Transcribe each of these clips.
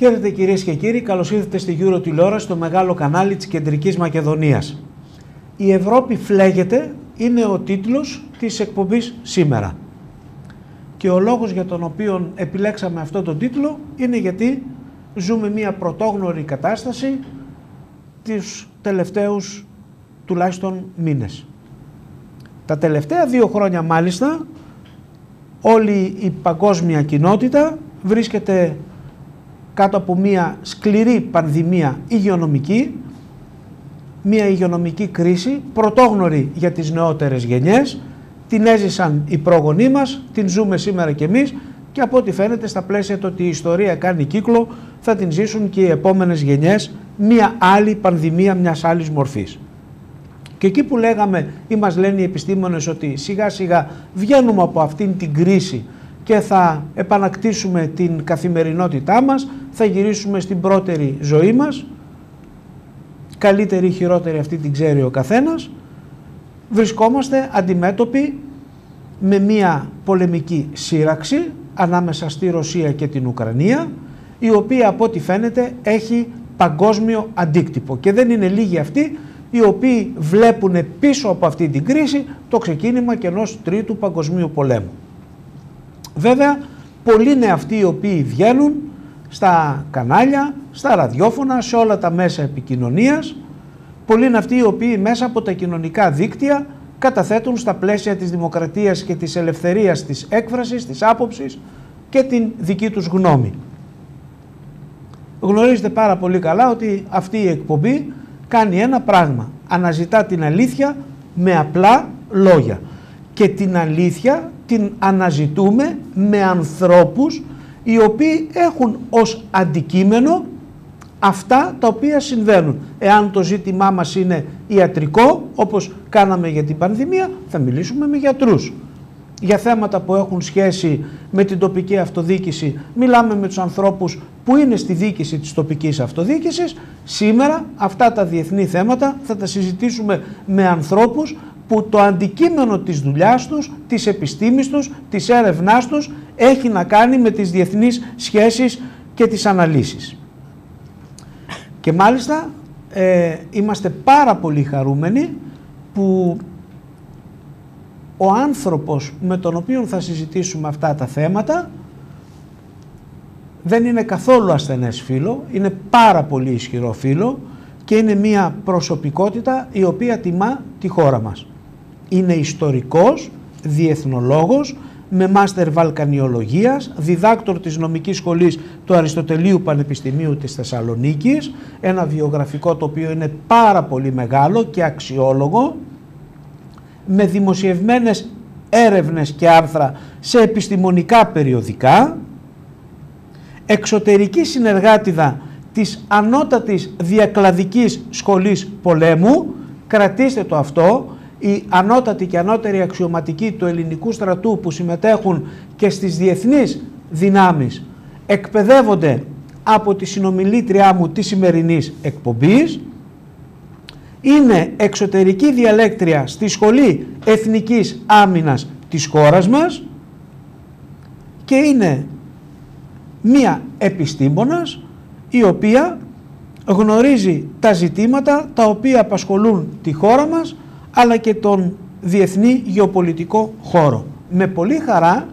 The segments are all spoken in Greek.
Χαίρετε κυρίες και κύριοι, καλώς ήρθατε στη Euro τηλεόραση, το μεγάλο κανάλι της Κεντρικής Μακεδονίας. Η Ευρώπη φλέγεται είναι ο τίτλος της εκπομπής σήμερα. Και ο λόγος για τον οποίο επιλέξαμε αυτό τον τίτλο είναι γιατί ζούμε μια πρωτόγνωρη κατάσταση τις τελευταίους τουλάχιστον μήνες. Τα τελευταία δύο χρόνια μάλιστα όλη η παγκόσμια κοινότητα βρίσκεται κάτω από μια σκληρή πανδημία υγειονομική, μια υγειονομική κρίση πρωτόγνωρη για τις νεότερες γενιές, την έζησαν οι πρόγονοί μας, την ζούμε σήμερα κι εμείς και από ό,τι φαίνεται στα πλαίσια το ότι η ιστορία κάνει κύκλο θα την ζήσουν και οι επόμενες γενιές μια άλλη πανδημία μιας άλλης μορφής. Και εκεί που λέγαμε ή μας λένε οι επιστήμονες ότι σιγά σιγά βγαίνουμε από αυτήν την κρίση και θα επανακτήσουμε την καθημερινότητά μας, θα γυρίσουμε στην πρώτερη ζωή μας, καλύτερη ή χειρότερη αυτή την ξέρει ο καθένας, βρισκόμαστε αντιμέτωποι με μια πολεμική σύραξη ανάμεσα στη Ρωσία και την Ουκρανία, η οποία από ό,τι φαίνεται έχει παγκόσμιο αντίκτυπο. Και δεν είναι λίγοι αυτοί οι οποίοι βλέπουν πίσω από αυτή την κρίση το ξεκίνημα και ενός τρίτου παγκοσμίου πολέμου. Βέβαια, πολλοί είναι αυτοί οι οποίοι βγαίνουν στα κανάλια, στα ραδιόφωνα, σε όλα τα μέσα επικοινωνίας. Πολλοί είναι αυτοί οι οποίοι μέσα από τα κοινωνικά δίκτυα καταθέτουν στα πλαίσια της δημοκρατίας και της ελευθερίας της έκφρασης, της άποψης και την δική τους γνώμη. Γνωρίζετε πάρα πολύ καλά ότι αυτή η εκπομπή κάνει ένα πράγμα. Αναζητά την αλήθεια με απλά λόγια. Και την αλήθεια την αναζητούμε με ανθρώπους οι οποίοι έχουν ως αντικείμενο αυτά τα οποία συμβαίνουν. Εάν το ζήτημά μας είναι ιατρικό, όπως κάναμε για την πανδημία, θα μιλήσουμε με γιατρούς. Για θέματα που έχουν σχέση με την τοπική αυτοδίκηση, μιλάμε με τους ανθρώπους που είναι στη δίκηση της τοπικής αυτοδίκησης. Σήμερα αυτά τα διεθνή θέματα θα τα συζητήσουμε με ανθρώπους που το αντικείμενο της δουλειάς τους, της επιστήμης τους, της έρευνάς τους έχει να κάνει με τις διεθνείς σχέσεις και τις αναλύσεις. Και μάλιστα ε, είμαστε πάρα πολύ χαρούμενοι που ο άνθρωπος με τον οποίο θα συζητήσουμε αυτά τα θέματα δεν είναι καθόλου ασθενές φίλο, είναι πάρα πολύ ισχυρό φίλο και είναι μια προσωπικότητα η οποία τιμά τη χώρα μας είναι ιστορικός, διεθνολόγος, με μάστερ Βαλκανιολογίας, διδάκτορ της νομικής σχολής του Αριστοτελείου Πανεπιστημίου της Θεσσαλονίκης, ένα βιογραφικό το οποίο είναι πάρα πολύ μεγάλο και αξιόλογο, με δημοσιευμένες έρευνες και άρθρα σε επιστημονικά περιοδικά, εξωτερική συνεργάτηδα της ανώτατης διακλαδικής σχολής πολέμου, κρατήστε το αυτό, οι ανώτατοι και ανώτεροι αξιωματικοί του ελληνικού στρατού που συμμετέχουν και στις διεθνείς δυνάμεις εκπαιδεύονται από τη συνομιλήτριά μου της σημερινής εκπομπής είναι εξωτερική διαλέκτρια στη Σχολή Εθνικής Άμυνας της χώρας μας και είναι μία επιστήμονας η οποία γνωρίζει τα ζητήματα τα οποία απασχολούν τη χώρα μας αλλά και τον διεθνή γεωπολιτικό χώρο. Με πολύ χαρά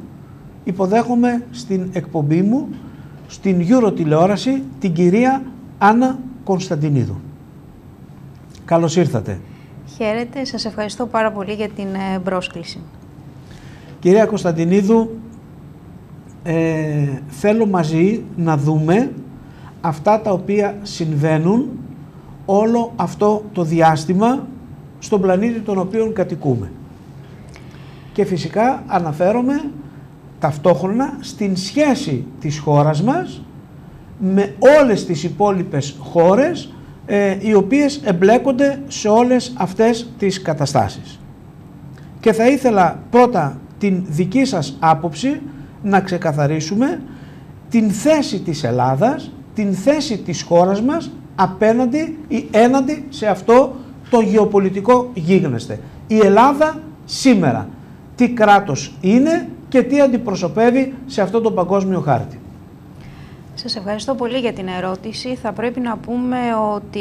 υποδέχομαι στην εκπομπή μου, στην Euro τηλεόραση, την κυρία Άννα Κωνσταντινίδου. Καλώς ήρθατε. Χαίρετε, σας ευχαριστώ πάρα πολύ για την ε, πρόσκληση. Κυρία Κωνσταντινίδου, ε, θέλω μαζί να δούμε αυτά τα οποία συμβαίνουν όλο αυτό το διάστημα στον πλανήτη τον οποίο κατοικούμε. Και φυσικά αναφέρομαι ταυτόχρονα στην σχέση της χώρας μας με όλες τις υπόλοιπες χώρες ε, οι οποίες εμπλέκονται σε όλες αυτές τις καταστάσεις. Και θα ήθελα πρώτα την δική σας άποψη να ξεκαθαρίσουμε την θέση της Ελλάδας, την θέση της χώρας μας απέναντι ή έναντι σε αυτό το γεωπολιτικό γίγνεσθε. Η Ελλάδα σήμερα τι κράτος είναι και τι αντιπροσωπεύει σε αυτό το παγκόσμιο χάρτη. Σας ευχαριστώ πολύ για την ερώτηση. Θα πρέπει να πούμε ότι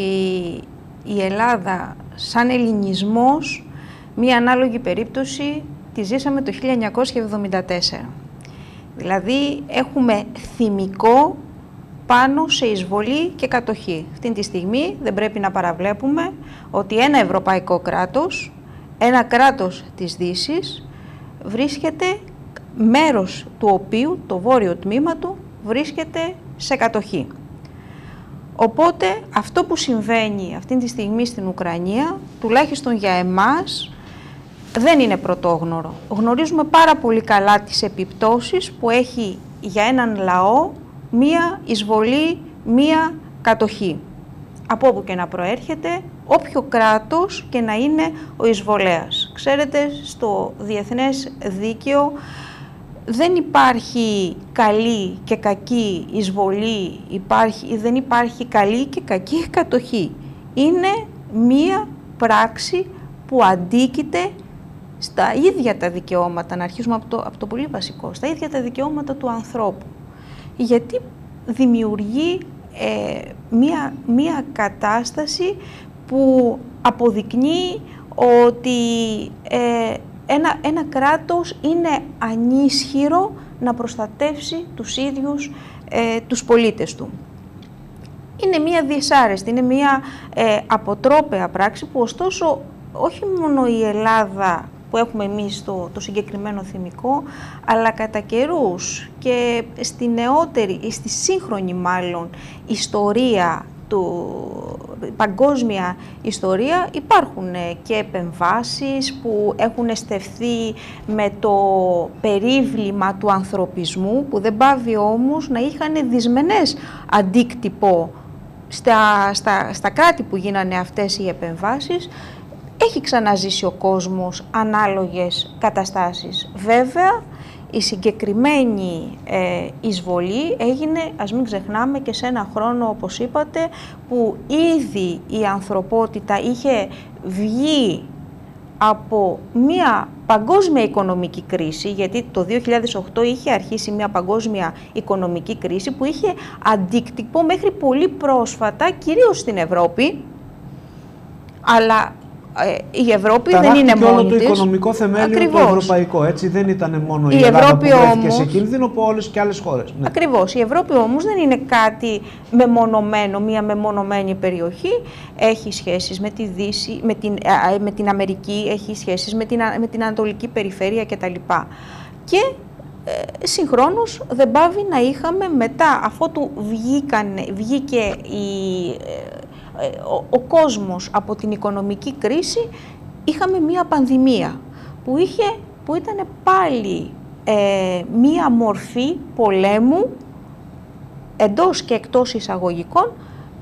η Ελλάδα σαν ελληνισμός, μία ανάλογη περίπτωση τη ζήσαμε το 1974. Δηλαδή έχουμε θυμικό πάνω σε εισβολή και κατοχή. Αυτή τη στιγμή δεν πρέπει να παραβλέπουμε ότι ένα ευρωπαϊκό κράτος, ένα κράτος της δύσης βρίσκεται μέρος του οποίου, το βόρειο τμήμα του, βρίσκεται σε κατοχή. Οπότε αυτό που συμβαίνει αυτή τη στιγμή στην Ουκρανία, τουλάχιστον για εμάς, δεν είναι πρωτόγνωρο. Γνωρίζουμε πάρα πολύ καλά τις επιπτώσεις που έχει για έναν λαό μία εισβολή, μία κατοχή. Από όπου και να προέρχεται, όποιο κράτος και να είναι ο εισβολέας. Ξέρετε, στο διεθνές δίκαιο δεν υπάρχει καλή και κακή εισβολή, υπάρχει, δεν υπάρχει καλή και κακή κατοχή. Είναι μία πράξη που αντίκειται στα ίδια τα δικαιώματα, να αρχίσουμε από το, από το πολύ βασικό, στα ίδια τα δικαιώματα του ανθρώπου. Γιατί δημιουργεί ε, μία, μία κατάσταση που αποδεικνύει ότι ε, ένα, ένα κράτος είναι ανίσχυρο να προστατεύσει τους ίδιους ε, τους πολίτες του. Είναι μία δυσάρεστη, είναι μία ε, αποτρόπαια πράξη που ωστόσο όχι μόνο η Ελλάδα που έχουμε εμείς το, το συγκεκριμένο θυμικό, αλλά κατά καιρούς και στη νεότερη, στη σύγχρονη μάλλον ιστορία του παγκόσμια ιστορία υπάρχουν ε, και επεμβάσεις που έχουν στεφθεί με το περίβλημα του ανθρωπισμού που δεν πάβει όμως να είχαν δυσμενές αντίκτυπο στα, στα, στα κράτη που γίνανε αυτές οι επεμβάσεις έχει ξαναζήσει ο κόσμος ανάλογες καταστάσεις. Βέβαια, η συγκεκριμένη ε, εισβολή έγινε, ας μην ξεχνάμε, και σε ένα χρόνο, όπως είπατε, που ήδη η ανθρωπότητα είχε βγει από μια παγκόσμια οικονομική κρίση, γιατί το 2008 είχε αρχίσει μια παγκόσμια οικονομική κρίση που είχε αντίκτυπο μέχρι πολύ πρόσφατα, κυρίως στην Ευρώπη, αλλά ε, η Ευρώπη δεν είναι μόνη όλο το οικονομικό θεμέλιο το ευρωπαϊκό, έτσι δεν ήταν μόνο η, η Ελλάδα Ευρώπη που βρέθηκε σε κίνδυνο από όλες και άλλες χώρες. Ναι. Ακριβώς. Η Ευρώπη όμως δεν είναι κάτι μεμονωμένο, μια μεμονωμένη περιοχή. Έχει σχέσεις με τη Δύση, με την, με την Αμερική, έχει σχέσεις με την, με την Ανατολική Περιφέρεια κτλ. Και ε, συγχρόνως δεν πάβει να είχαμε μετά, αφού του βγήκε η, ε, ε, ο, κόσμος από την οικονομική κρίση είχαμε μία πανδημία που, είχε, που ήταν πάλι ε, μία μορφή πολέμου εντός και εκτός εισαγωγικών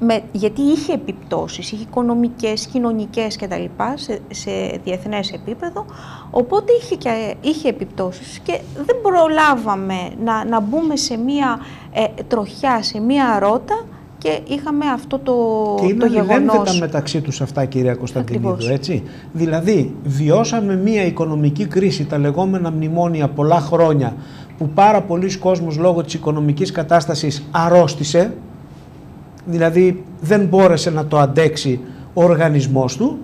με, γιατί είχε επιπτώσεις, είχε οικονομικές, κοινωνικές κτλ. Σε, σε διεθνές επίπεδο, οπότε είχε, και, είχε επιπτώσεις και δεν προλάβαμε να, να μπούμε σε μία ε, τροχιά, σε μία ρότα και είχαμε αυτό το, και είναι το γεγονός. μεταξύ τους αυτά κυρία Κωνσταντινίδου, έτσι. Δηλαδή βιώσαμε μια οικονομική κρίση, τα λεγόμενα μνημόνια πολλά χρόνια που πάρα πολλοί κόσμος λόγω της οικονομικής κατάστασης αρρώστησε, δηλαδή δεν μπόρεσε να το αντέξει ο οργανισμός του.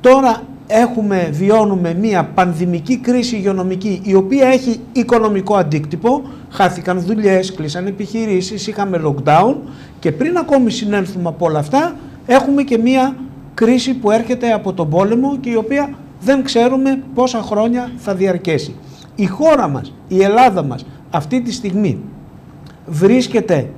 Τώρα έχουμε, βιώνουμε μια πανδημική κρίση υγειονομική η οποία έχει οικονομικό αντίκτυπο, χάθηκαν δουλειές, κλείσαν επιχειρήσεις, είχαμε lockdown και πριν ακόμη συνέλθουμε από όλα αυτά έχουμε και μια κρίση που έρχεται από τον πόλεμο και η οποία δεν ξέρουμε πόσα χρόνια θα διαρκέσει. Η χώρα μας, η Ελλάδα μας αυτή τη στιγμή βρίσκεται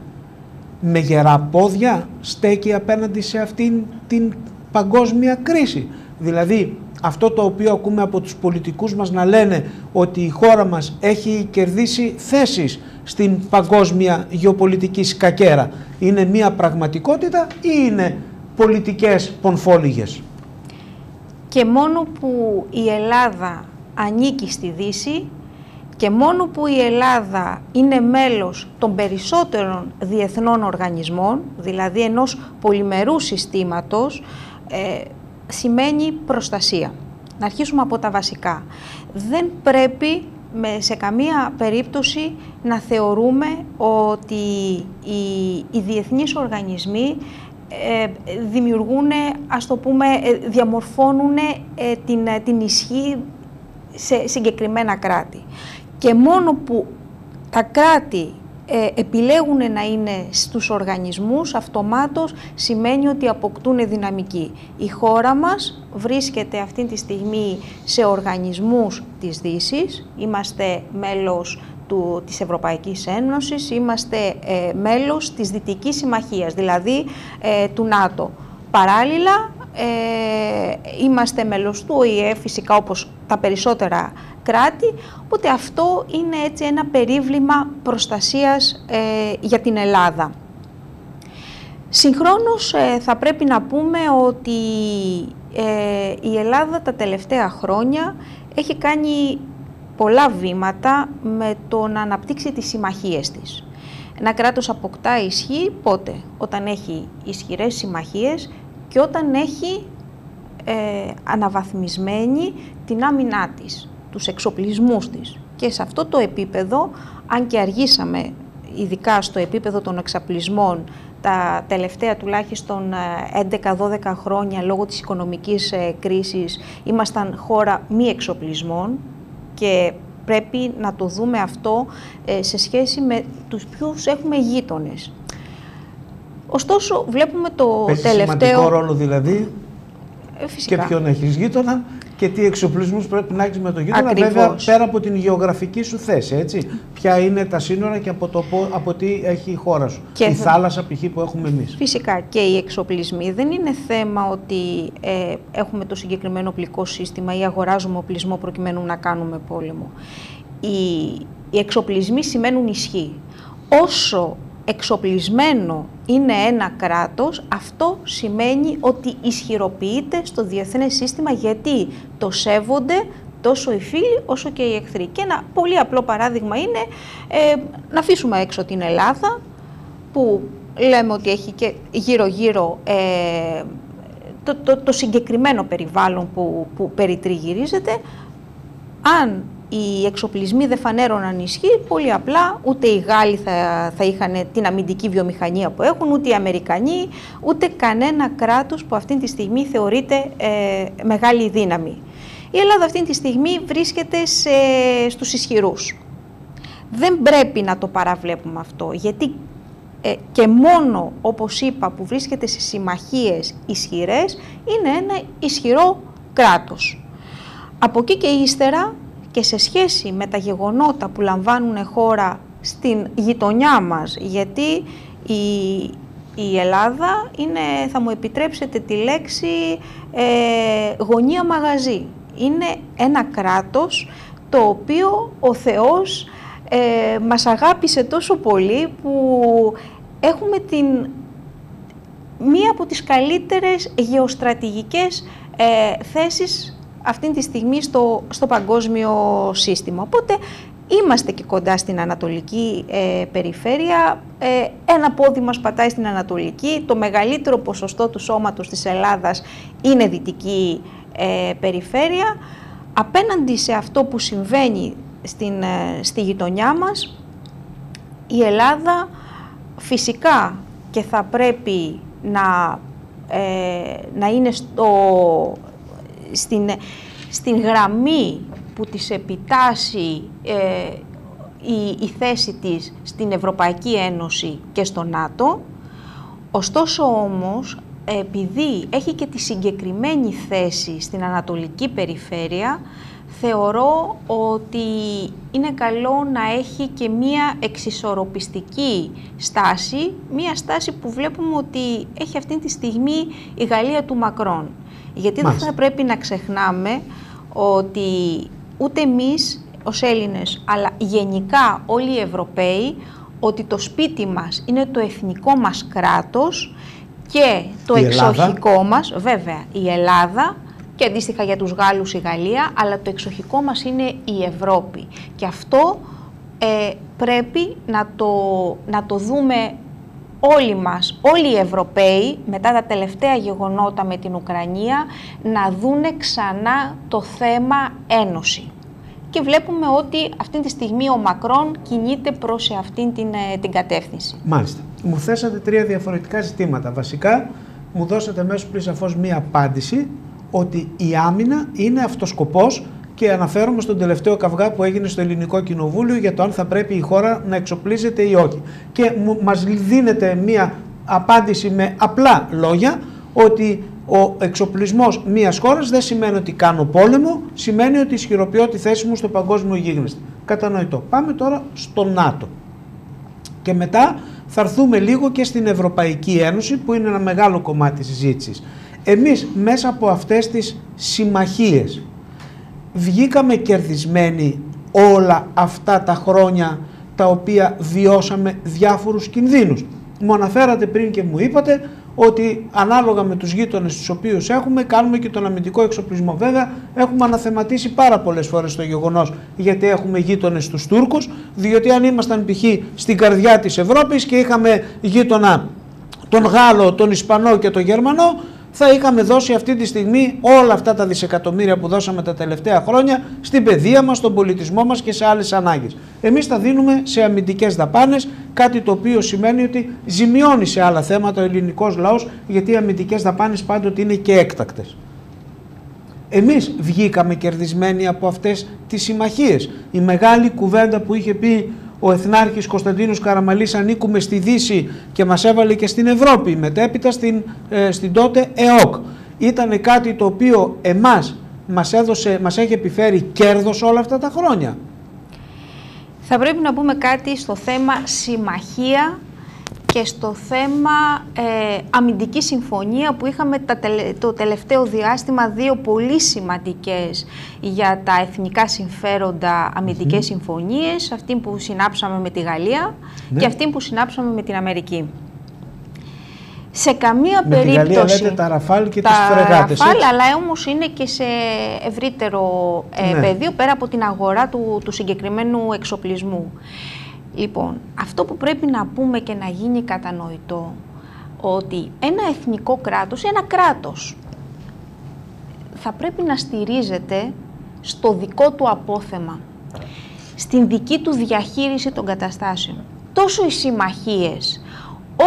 με γερά πόδια, στέκει απέναντι σε αυτήν την παγκόσμια κρίση. Δηλαδή αυτό το οποίο ακούμε από τους πολιτικούς μας να λένε ότι η χώρα μας έχει κερδίσει θέσεις στην παγκόσμια γεωπολιτική σκακέρα. Είναι μια πραγματικότητα ή είναι πολιτικές πονφόλιγες; Και μόνο που η Ελλάδα ανήκει στη Δύση και μόνο που η Ελλάδα είναι μέλος των περισσότερων διεθνών οργανισμών, δηλαδή ενός πολυμερού συστήματος, ε, σημαίνει προστασία. Να αρχίσουμε από τα βασικά. Δεν πρέπει με, σε καμία περίπτωση να θεωρούμε ότι οι, οι διεθνείς οργανισμοί ε, δημιουργούν, ας το πούμε, ε, διαμορφώνουν ε, την, την ισχύ σε συγκεκριμένα κράτη. Και μόνο που τα κράτη ε, επιλέγουν να είναι στους οργανισμούς, αυτομάτως σημαίνει ότι αποκτούν δυναμική. Η χώρα μας βρίσκεται αυτή τη στιγμή σε οργανισμούς της δύσης. είμαστε μέλος του, της Ευρωπαϊκής Ένωσης, είμαστε ε, μέλος της Δυτικής Συμμαχίας, δηλαδή ε, του ΝΑΤΟ. Παράλληλα, ε, είμαστε μέλος του ΟΗΕ, φυσικά όπως τα περισσότερα κράτη, οπότε αυτό είναι έτσι ένα περίβλημα προστασίας ε, για την Ελλάδα. Συγχρόνως ε, θα πρέπει να πούμε ότι ε, η Ελλάδα τα τελευταία χρόνια έχει κάνει πολλά βήματα με το να αναπτύξει τις συμμαχίες της. Ένα κράτος αποκτά ισχύ πότε, όταν έχει ισχυρές συμμαχίες και όταν έχει ε, αναβαθμισμένη την άμυνά της, τους εξοπλισμούς της. Και σε αυτό το επίπεδο, αν και αργήσαμε ειδικά στο επίπεδο των εξαπλισμών τα τελευταία τουλάχιστον 11-12 ε, χρόνια λόγω της οικονομικής ε, κρίσης ήμασταν χώρα μη εξοπλισμών και πρέπει να το δούμε αυτό ε, σε σχέση με τους ποιους έχουμε γείτονες. Ωστόσο, βλέπουμε το Παίζει τελευταίο... σημαντικό ρόλο δηλαδή ε, φυσικά. και ποιον έχεις γείτονα και τι εξοπλισμούς πρέπει να έχεις με το γείτονα. Ακριβώς. Βέβαια, πέρα από την γεωγραφική σου θέση, έτσι. Ποια είναι τα σύνορα και από, το, από τι έχει η χώρα σου. Και η θα- θάλασσα π.χ. που έχουμε εμείς. Φυσικά και οι εξοπλισμοί δεν είναι θέμα ότι ε, έχουμε το συγκεκριμένο οπλικό σύστημα ή αγοράζουμε οπλισμό προκειμένου να κάνουμε πόλεμο. Οι, οι εξοπλισμοί σημαίνουν ισχύ. Όσο εξοπλισμένο είναι ένα κράτος, αυτό σημαίνει ότι ισχυροποιείται στο διεθνές σύστημα γιατί το σέβονται τόσο οι φίλοι όσο και οι εχθροί. Και ένα πολύ απλό παράδειγμα είναι ε, να αφήσουμε έξω την Ελλάδα, που λέμε ότι έχει και γύρω-γύρω ε, το, το, το συγκεκριμένο περιβάλλον που, που περιτριγυρίζεται, αν οι εξοπλισμοί δεν φανέρωναν ισχύ, πολύ απλά ούτε οι Γάλλοι θα, θα είχαν την αμυντική βιομηχανία που έχουν, ούτε οι Αμερικανοί, ούτε κανένα κράτος που αυτή τη στιγμή θεωρείται ε, μεγάλη δύναμη. Η Ελλάδα αυτή τη στιγμή βρίσκεται σε, στους ισχυρούς. Δεν πρέπει να το παραβλέπουμε αυτό, γιατί ε, και μόνο, όπως είπα, που βρίσκεται σε συμμαχίες ισχυρές, είναι ένα ισχυρό κράτος. Από εκεί και ύστερα και σε σχέση με τα γεγονότα που λαμβάνουν χώρα στην γειτονιά μας, γιατί η, η Ελλάδα είναι, θα μου επιτρέψετε τη λέξη, ε, γωνία μαγαζί. Είναι ένα κράτος το οποίο ο Θεός ε, μας αγάπησε τόσο πολύ που έχουμε την, μία από τις καλύτερες γεωστρατηγικές ε, θέσεις αυτή τη στιγμή στο, στο παγκόσμιο σύστημα. Οπότε είμαστε και κοντά στην Ανατολική ε, περιφέρεια. Ε, ένα πόδι μας πατάει στην Ανατολική. Το μεγαλύτερο ποσοστό του σώματος της Ελλάδας είναι Δυτική ε, περιφέρεια. Απέναντι σε αυτό που συμβαίνει στην, ε, στη γειτονιά μας, η Ελλάδα φυσικά και θα πρέπει να, ε, να είναι στο, στην, στην γραμμή που της επιτάσσει ε, η, η θέση της στην Ευρωπαϊκή Ένωση και στο ΝΑΤΟ. Ωστόσο όμως, επειδή έχει και τη συγκεκριμένη θέση στην Ανατολική Περιφέρεια, θεωρώ ότι είναι καλό να έχει και μία εξισορροπιστική στάση, μία στάση που βλέπουμε ότι έχει αυτή τη στιγμή η Γαλλία του Μακρόν. Γιατί Μάλιστα. δεν θα πρέπει να ξεχνάμε ότι ούτε εμείς ως Έλληνες, αλλά γενικά όλοι οι Ευρωπαίοι, ότι το σπίτι μας είναι το εθνικό μας κράτος και το Η Ελλάδα. εξοχικό μας, βέβαια, η Ελλάδα και αντίστοιχα για τους Γάλλους η Γαλλία, αλλά το εξοχικό μας είναι η Ευρώπη. Και αυτό ε, πρέπει να το, να το δούμε όλοι μας, όλοι οι Ευρωπαίοι, μετά τα τελευταία γεγονότα με την Ουκρανία, να δούνε ξανά το θέμα ένωση. και βλέπουμε ότι αυτή τη στιγμή ο Μακρόν κινείται προς αυτήν την, ε, την κατεύθυνση. Μάλιστα. Μου θέσατε τρία διαφορετικά ζητήματα. Βασικά, μου δώσατε μέσω πριν σαφώς μία απάντηση ότι η άμυνα είναι αυτοσκοπός και αναφέρομαι στον τελευταίο καυγά που έγινε στο Ελληνικό Κοινοβούλιο για το αν θα πρέπει η χώρα να εξοπλίζεται ή όχι. Και μας δίνεται μία απάντηση με απλά λόγια ότι ο εξοπλισμός μιας χώρας δεν σημαίνει ότι κάνω πόλεμο, σημαίνει ότι ισχυροποιώ τη θέση μου στο παγκόσμιο γίγνεσθε. Κατανοητό. Πάμε τώρα στο ΝΑΤΟ. Και μετά θα έρθουμε λίγο και στην Ευρωπαϊκή Ένωση που είναι ένα μεγάλο κομμάτι της συζήτησης. Εμείς μέσα από αυτές τις συμμαχίες βγήκαμε κερδισμένοι όλα αυτά τα χρόνια τα οποία βιώσαμε διάφορους κινδύνους. Μου αναφέρατε πριν και μου είπατε ότι ανάλογα με τους γείτονες τους οποίους έχουμε κάνουμε και τον αμυντικό εξοπλισμό. Βέβαια έχουμε αναθεματίσει πάρα πολλές φορές το γεγονός γιατί έχουμε γείτονες τους Τούρκους διότι αν ήμασταν π.χ. στην καρδιά της Ευρώπης και είχαμε γείτονα τον Γάλλο, τον Ισπανό και τον Γερμανό θα είχαμε δώσει αυτή τη στιγμή όλα αυτά τα δισεκατομμύρια που δώσαμε τα τελευταία χρόνια στην παιδεία μας, στον πολιτισμό μας και σε άλλες ανάγκες. Εμείς τα δίνουμε σε αμυντικές δαπάνες, κάτι το οποίο σημαίνει ότι ζημιώνει σε άλλα θέματα ο ελληνικός λαός, γιατί οι αμυντικές δαπάνες πάντοτε είναι και έκτακτες. Εμείς βγήκαμε κερδισμένοι από αυτές τις συμμαχίες. Η μεγάλη κουβέντα που είχε πει ο Εθνάρχης Κωνσταντίνος Καραμαλής ανήκουμε στη Δύση και μας έβαλε και στην Ευρώπη, μετέπειτα στην, ε, στην τότε ΕΟΚ. Ήταν κάτι το οποίο εμάς μας, έδωσε, μας έχει επιφέρει κέρδος όλα αυτά τα χρόνια. Θα πρέπει να πούμε κάτι στο θέμα συμμαχία και στο θέμα ε, αμυντική συμφωνία που είχαμε τα το τελευταίο διάστημα δύο πολύ σημαντικές για τα εθνικά συμφέροντα αμυντικές συμφωνίες, αυτή που συνάψαμε με τη Γαλλία ναι. και αυτή που συνάψαμε με την Αμερική. Σε καμία με περίπτωση. Τη Γαλλία λέτε τα ραφάλ και τα τις φρεγάτες. Τα ραφάλ, αλλά όμως είναι και σε ευρύτερο ε, ναι. πεδίο πέρα από την αγορά του, του συγκεκριμένου εξοπλισμού. Λοιπόν, αυτό που πρέπει να πούμε και να γίνει κατανοητό, ότι ένα εθνικό κράτος, ένα κράτος, θα πρέπει να στηρίζεται στο δικό του απόθεμα, στην δική του διαχείριση των καταστάσεων. Τόσο οι συμμαχίες,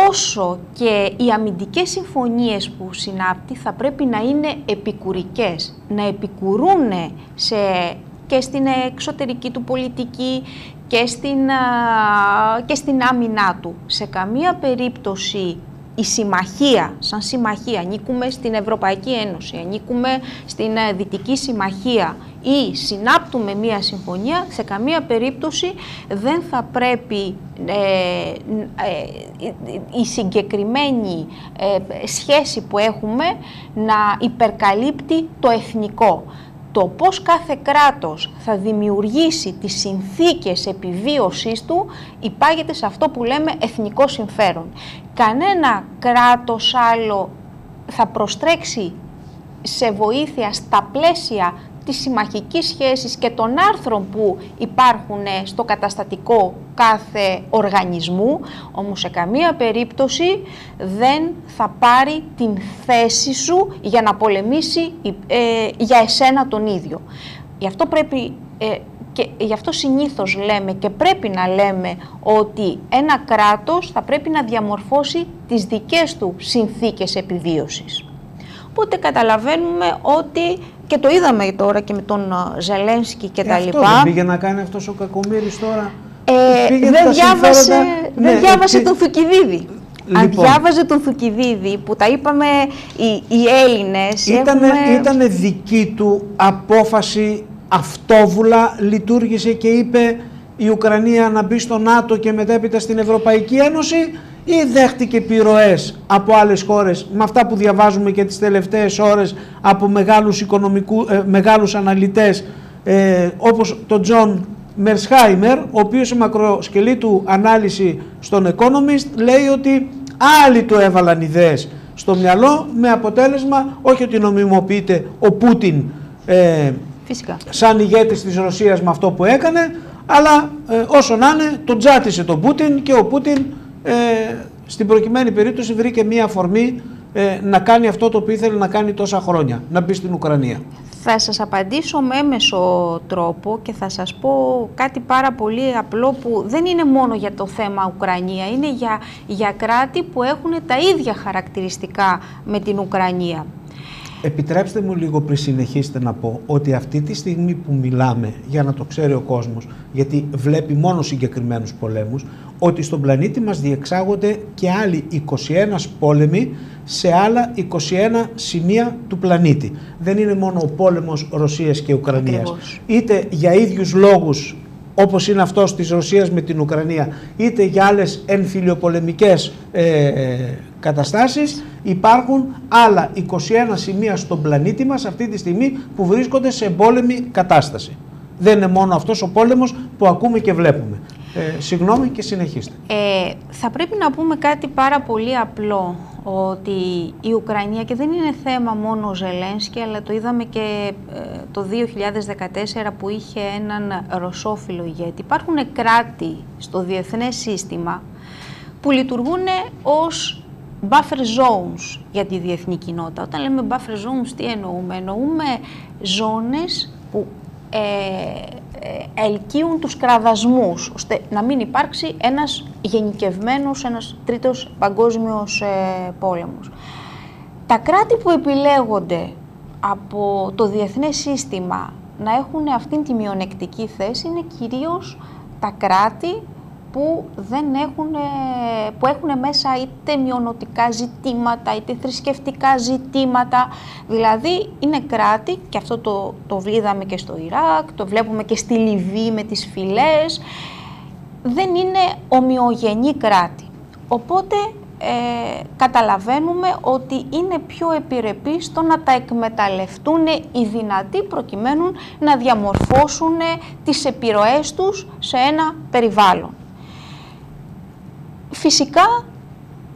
όσο και οι αμυντικές συμφωνίες που συνάπτει θα πρέπει να είναι επικουρικές, να επικουρούν σε, και στην εξωτερική του πολιτική και στην, και στην άμυνά του. Σε καμία περίπτωση η συμμαχία, σαν συμμαχία, ανήκουμε στην Ευρωπαϊκή Ένωση, ανήκουμε στην ε, Δυτική Συμμαχία ή συνάπτουμε μία συμφωνία, σε καμία περίπτωση δεν θα πρέπει ε, ε, η συγκεκριμένη σχέση που έχουμε να υπερκαλύπτει το εθνικό το πώς κάθε κράτος θα δημιουργήσει τις συνθήκες επιβίωσής του υπάγεται σε αυτό που λέμε εθνικό συμφέρον. Κανένα κράτος άλλο θα προστρέξει σε βοήθεια στα πλαίσια της συμμαχικής σχέσης και των άρθρων που υπάρχουν στο καταστατικό κάθε οργανισμού, όμως σε καμία περίπτωση δεν θα πάρει την θέση σου για να πολεμήσει ε, για εσένα τον ίδιο. Γι' αυτό πρέπει... Ε, και γι' αυτό συνήθως λέμε και πρέπει να λέμε ότι ένα κράτος θα πρέπει να διαμορφώσει τις δικές του συνθήκες επιβίωσης. Οπότε καταλαβαίνουμε ότι και το είδαμε τώρα και με τον Ζελένσκι και ε, τα αυτό λοιπά. Δεν πήγε να κάνει αυτός ο κακομύρης τώρα. Ε, δεν διάβασε, δεν ναι, διάβασε τον Θουκυδίδη. Λοιπόν, Αν διάβαζε τον Θουκυδίδη που τα είπαμε οι, οι Έλληνες Ήτανε, έχουμε... ήτανε δική του απόφαση αυτόβουλα λειτούργησε και είπε η Ουκρανία να μπει στο ΝΑΤΟ και μετέπειτα στην Ευρωπαϊκή Ένωση ή δέχτηκε επιρροές από άλλες χώρες με αυτά που διαβάζουμε και τις τελευταίες ώρες από μεγάλους, οικονομικού, ε, μεγάλους αναλυτές ε, όπως τον Τζον Μερσχάιμερ ο οποίος σε μακροσκελή του ανάλυση στον Economist λέει ότι άλλοι του έβαλαν ιδέες στο μυαλό με αποτέλεσμα όχι ότι νομιμοποιείται ο Πούτιν ε, Φυσικά. σαν ηγέτης της Ρωσίας με αυτό που έκανε αλλά ε, όσο να είναι τον τζάτισε τον Πούτιν και ο Πούτιν ε, στην προκειμένη περίπτωση βρήκε μία αφορμή ε, να κάνει αυτό το οποίο ήθελε να κάνει τόσα χρόνια, να μπει στην Ουκρανία. Θα σας απαντήσω με έμεσο τρόπο και θα σας πω κάτι πάρα πολύ απλό που δεν είναι μόνο για το θέμα Ουκρανία, είναι για, για κράτη που έχουν τα ίδια χαρακτηριστικά με την Ουκρανία. Επιτρέψτε μου λίγο πριν συνεχίσετε να πω ότι αυτή τη στιγμή που μιλάμε, για να το ξέρει ο κόσμος, γιατί βλέπει μόνο συγκεκριμένους πολέμους, ότι στον πλανήτη μας διεξάγονται και άλλοι 21 πόλεμοι σε άλλα 21 σημεία του πλανήτη. Δεν είναι μόνο ο πόλεμος Ρωσίας και Ουκρανίας. Είτε για ίδιους λόγους όπως είναι αυτός της Ρωσίας με την Ουκρανία, είτε για άλλες εμφυλιοπολεμικές ε, καταστάσεις, υπάρχουν άλλα 21 σημεία στον πλανήτη μας αυτή τη στιγμή που βρίσκονται σε εμπόλεμη κατάσταση. Δεν είναι μόνο αυτός ο πόλεμος που ακούμε και βλέπουμε. Ε, συγγνώμη και συνεχίστε. Ε, θα πρέπει να πούμε κάτι πάρα πολύ απλό, ότι η Ουκρανία και δεν είναι θέμα μόνο Ζελένσκι, αλλά το είδαμε και ε, το 2014 που είχε έναν ρωσόφιλο ηγέτη. Υπάρχουν κράτη στο διεθνές σύστημα που λειτουργούν ως buffer zones για τη διεθνή κοινότητα. Όταν λέμε buffer zones, τι εννοούμε; Εννοούμε ζώνες που ε, ε, ελκύουν τους κραδασμούς, ώστε να μην υπάρξει ένας γενικευμένος, ένας τρίτος παγκόσμιος ε, πόλεμος. Τα κράτη που επιλέγονται από το διεθνές σύστημα να έχουν αυτήν τη μειονεκτική θέση είναι κυρίως τα κράτη που, δεν έχουν, που έχουν μέσα είτε μειονοτικά ζητήματα, είτε θρησκευτικά ζητήματα. Δηλαδή είναι κράτη, και αυτό το, το είδαμε και στο Ιράκ, το βλέπουμε και στη Λιβύη με τις φυλές, δεν είναι ομοιογενή κράτη. Οπότε ε, καταλαβαίνουμε ότι είναι πιο επιρρεπή στο να τα εκμεταλλευτούν οι δυνατοί προκειμένου να διαμορφώσουν τις επιρροές τους σε ένα περιβάλλον. Φυσικά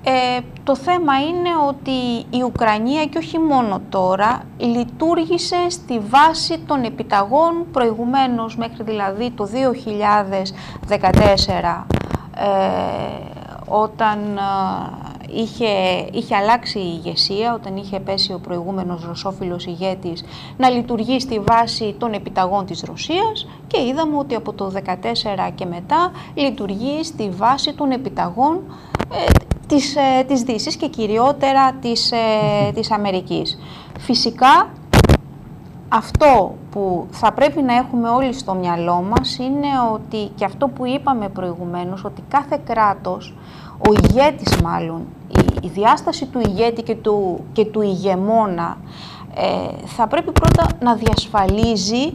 ε, το θέμα είναι ότι η Ουκρανία και όχι μόνο τώρα λειτουργήσε στη βάση των επιταγών προηγουμένως μέχρι δηλαδή το 2014 ε, όταν ε, είχε, είχε αλλάξει η ηγεσία, όταν είχε πέσει ο προηγούμενος ρωσόφιλος ηγέτης να λειτουργεί στη βάση των επιταγών της Ρωσίας και είδαμε ότι από το 2014 και μετά λειτουργεί στη βάση των επιταγών ε, της, ε, της Δύσης και κυριότερα της, ε, της Αμερικής. Φυσικά αυτό που θα πρέπει να έχουμε όλοι στο μυαλό μας είναι ότι και αυτό που είπαμε προηγουμένως, ότι κάθε κράτος, ο ηγέτης μάλλον, η, διάσταση του ηγέτη και του, και του ηγεμόνα ε, θα πρέπει πρώτα να διασφαλίζει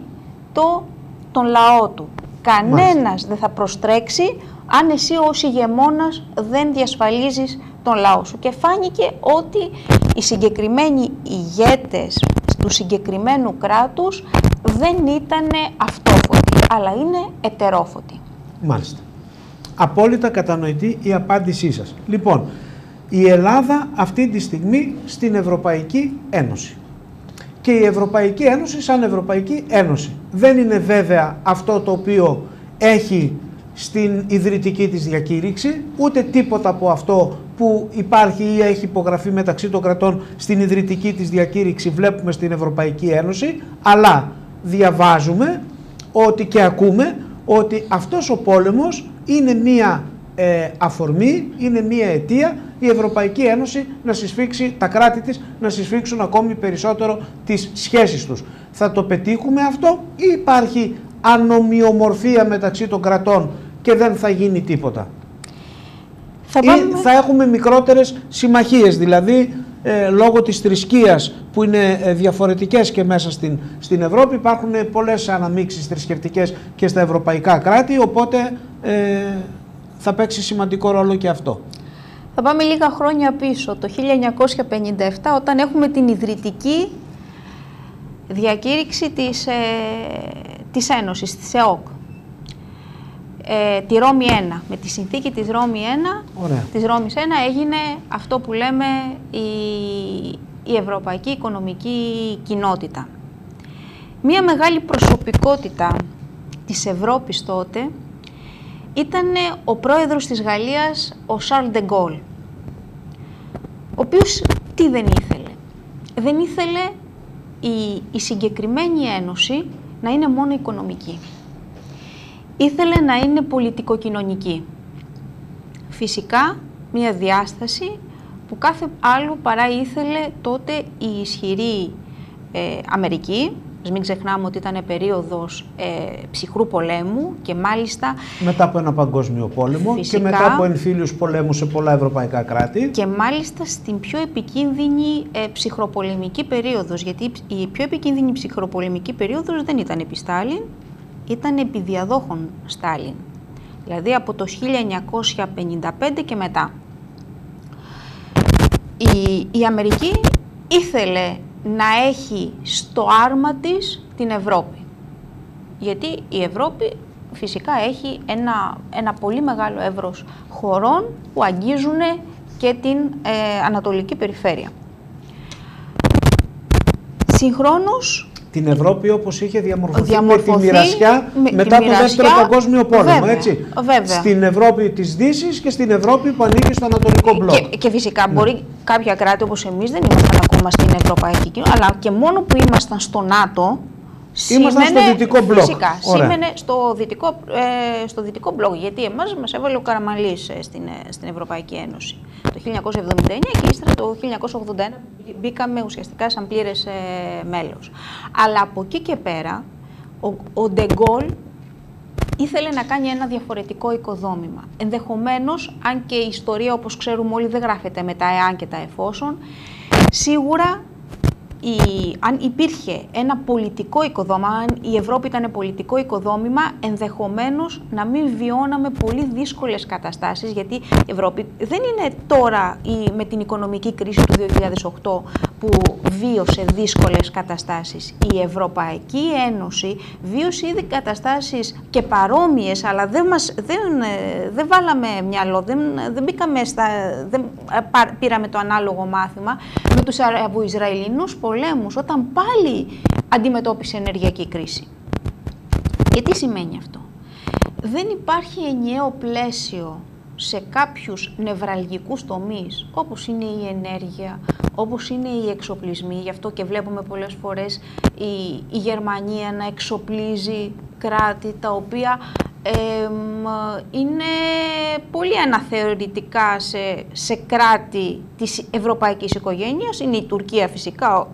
το, τον λαό του. Κανένας δεν θα προστρέξει αν εσύ ως ηγεμόνας δεν διασφαλίζεις τον λαό σου. Και φάνηκε ότι οι συγκεκριμένοι ηγέτες του συγκεκριμένου κράτους δεν ήταν αυτόφωτοι, αλλά είναι ετερόφωτοι. Μάλιστα. Απόλυτα κατανοητή η απάντησή σας. Λοιπόν, η Ελλάδα αυτή τη στιγμή στην Ευρωπαϊκή Ένωση. Και η Ευρωπαϊκή Ένωση σαν Ευρωπαϊκή Ένωση. Δεν είναι βέβαια αυτό το οποίο έχει στην ιδρυτική της διακήρυξη, ούτε τίποτα από αυτό που υπάρχει ή έχει υπογραφεί μεταξύ των κρατών στην ιδρυτική της διακήρυξη βλέπουμε στην Ευρωπαϊκή Ένωση, αλλά διαβάζουμε ότι και ακούμε ότι αυτός ο πόλεμος είναι μία ε, αφορμή, είναι μία αιτία η Ευρωπαϊκή Ένωση να συσφίξει τα κράτη της, να συσφίξουν ακόμη περισσότερο τις σχέσεις τους. Θα το πετύχουμε αυτό ή υπάρχει ανομοιομορφία μεταξύ των κρατών και δεν θα γίνει τίποτα; Θα, Ή θα έχουμε μικρότερες συμμαχίες, δηλαδή ε, λόγω της θρησκείας που είναι ε, διαφορετικές και μέσα στην, στην Ευρώπη υπάρχουν ε, πολλές αναμίξεις θρησκευτικές και στα ευρωπαϊκά κράτη, οπότε ε, θα παίξει σημαντικό ρόλο και αυτό. Θα πάμε λίγα χρόνια πίσω, το 1957, όταν έχουμε την ιδρυτική διακήρυξη της, ε, της Ένωσης, της ΕΟΚ ε, τη Ρώμη 1. Με τη συνθήκη της Ρώμη 1, Ωραία. της Ρώμης 1 έγινε αυτό που λέμε η, η Ευρωπαϊκή Οικονομική Κοινότητα. Μία μεγάλη προσωπικότητα της Ευρώπης τότε ήταν ο πρόεδρος της Γαλλίας, ο Σαρλ Ντεγκόλ, ο οποίος τι δεν ήθελε; Δεν ήθελε η, η συγκεκριμένη ένωση να είναι μόνο οικονομική. Ήθελε να είναι πολιτικοκοινωνική. Φυσικά, μια διάσταση που κάθε άλλο παρά ήθελε τότε η ισχυρή ε, Αμερική, μην ξεχνάμε ότι ήταν περίοδος ε, ψυχρού πολέμου και μάλιστα... Μετά από ένα παγκόσμιο πόλεμο και μετά από εμφύλιους πολέμους σε πολλά ευρωπαϊκά κράτη. Και μάλιστα στην πιο επικίνδυνη ε, ψυχροπολεμική περίοδος, γιατί η πιο επικίνδυνη ψυχροπολεμική περίοδος δεν ήταν επί Στάλιν, ήταν επί διαδόχων Στάλιν. Δηλαδή από το 1955 και μετά. Η, η Αμερική ήθελε να έχει στο άρμα της την Ευρώπη. Γιατί η Ευρώπη φυσικά έχει ένα, ένα πολύ μεγάλο εύρος χωρών που αγγίζουν και την ε, Ανατολική Περιφέρεια. Συγχρόνως την Ευρώπη όπως είχε διαμορφωθεί, με τη μοιρασιά μετά το Δεύτερο Παγκόσμιο Πόλεμο. Βέβαια, έτσι. Βέβαια. Στην Ευρώπη της Δύσης και στην Ευρώπη που ανήκει στο Ανατολικό Μπλοκ. Και, και φυσικά ναι. μπορεί κάποια κράτη όπως εμείς δεν ήμασταν ακόμα στην Ευρωπαϊκή Κοινότητα, αλλά και μόνο που ήμασταν στο ΝΑΤΟ, Ήμασταν στο δυτικό μπλοκ. Φυσικά. Σήμαινε στο δυτικό, ε, στο δυτικό μπλοκ. Γιατί εμάς μας έβαλε ο Καραμαλής ε, στην, ε, στην Ευρωπαϊκή Ένωση το 1979 και ύστερα το 1981 μπήκαμε ουσιαστικά σαν πλήρες ε, μέλος. Αλλά από εκεί και πέρα ο, ο Ντεγκόλ ήθελε να κάνει ένα διαφορετικό οικοδόμημα. Ενδεχομένως, αν και η ιστορία όπως ξέρουμε όλοι δεν γράφεται με τα εάν και τα εφόσον, σίγουρα η, αν υπήρχε ένα πολιτικό οικοδόμημα, αν η Ευρώπη ήταν πολιτικό οικοδόμημα, ενδεχομένως να μην βιώναμε πολύ δύσκολες καταστάσεις, γιατί η Ευρώπη δεν είναι τώρα η, με την οικονομική κρίση του 2008 που βίωσε δύσκολες καταστάσεις. Η Ευρωπαϊκή Ένωση βίωσε ήδη καταστάσεις και παρόμοιες, αλλά δεν, μας, δεν, ε, δεν βάλαμε μυαλό, δεν, δεν, μπήκαμε στα, δεν πήραμε το ανάλογο μάθημα με τους Αραβο-Ισραηλινούς πολέμους, όταν πάλι αντιμετώπισε ενεργειακή κρίση. Και τι σημαίνει αυτό; Δεν υπάρχει ενιαίο πλαίσιο σε κάποιους νευραλγικούς τομείς, όπως είναι η ενέργεια, όπως είναι οι εξοπλισμοί. Γι' αυτό και βλέπουμε πολλές φορές η, η Γερμανία να εξοπλίζει κράτη τα οποία είναι πολύ αναθεωρητικά σε, σε κράτη της ευρωπαϊκής οικογένειας. Είναι η Τουρκία φυσικά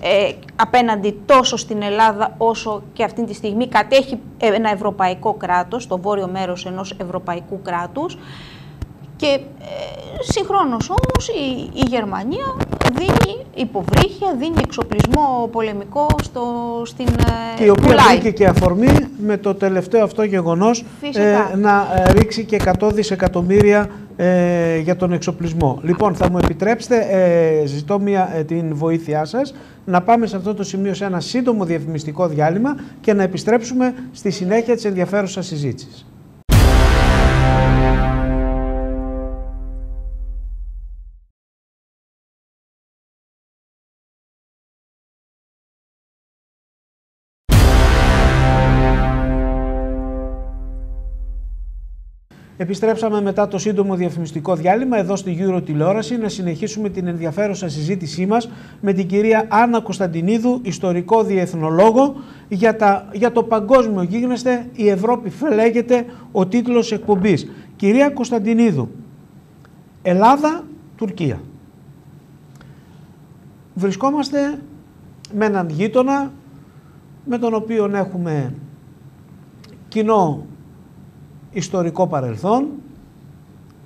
ε, απέναντι τόσο στην Ελλάδα όσο και αυτή τη στιγμή κατέχει ένα ευρωπαϊκό κράτος, το βόρειο μέρος ενός ευρωπαϊκού κράτους. Και ε, συγχρόνως όμως η, η Γερμανία δίνει υποβρύχια, δίνει εξοπλισμό πολεμικό στο, στην ε, Και η οποία βρήκε και αφορμή με το τελευταίο αυτό γεγονός ε, να ε, ρίξει και 100 δισεκατομμύρια ε, για τον εξοπλισμό. Λοιπόν, θα μου επιτρέψετε, ε, ζητώ μια, ε, την βοήθειά σας, να πάμε σε αυτό το σημείο σε ένα σύντομο διαφημιστικό διάλειμμα και να επιστρέψουμε στη συνέχεια της ενδιαφέρουσας συζήτησης. Επιστρέψαμε μετά το σύντομο διαφημιστικό διάλειμμα εδώ στη Euro τηλεόραση να συνεχίσουμε την ενδιαφέρουσα συζήτησή μας με την κυρία Άννα Κωνσταντινίδου, ιστορικό διεθνολόγο, για, τα, για το παγκόσμιο γίγνεσθε «Η Ευρώπη φλέγεται» ο τίτλος εκπομπής. Κυρία Κωνσταντινίδου, Ελλάδα, Τουρκία. Βρισκόμαστε με έναν γείτονα με τον οποίο έχουμε κοινό ιστορικό παρελθόν,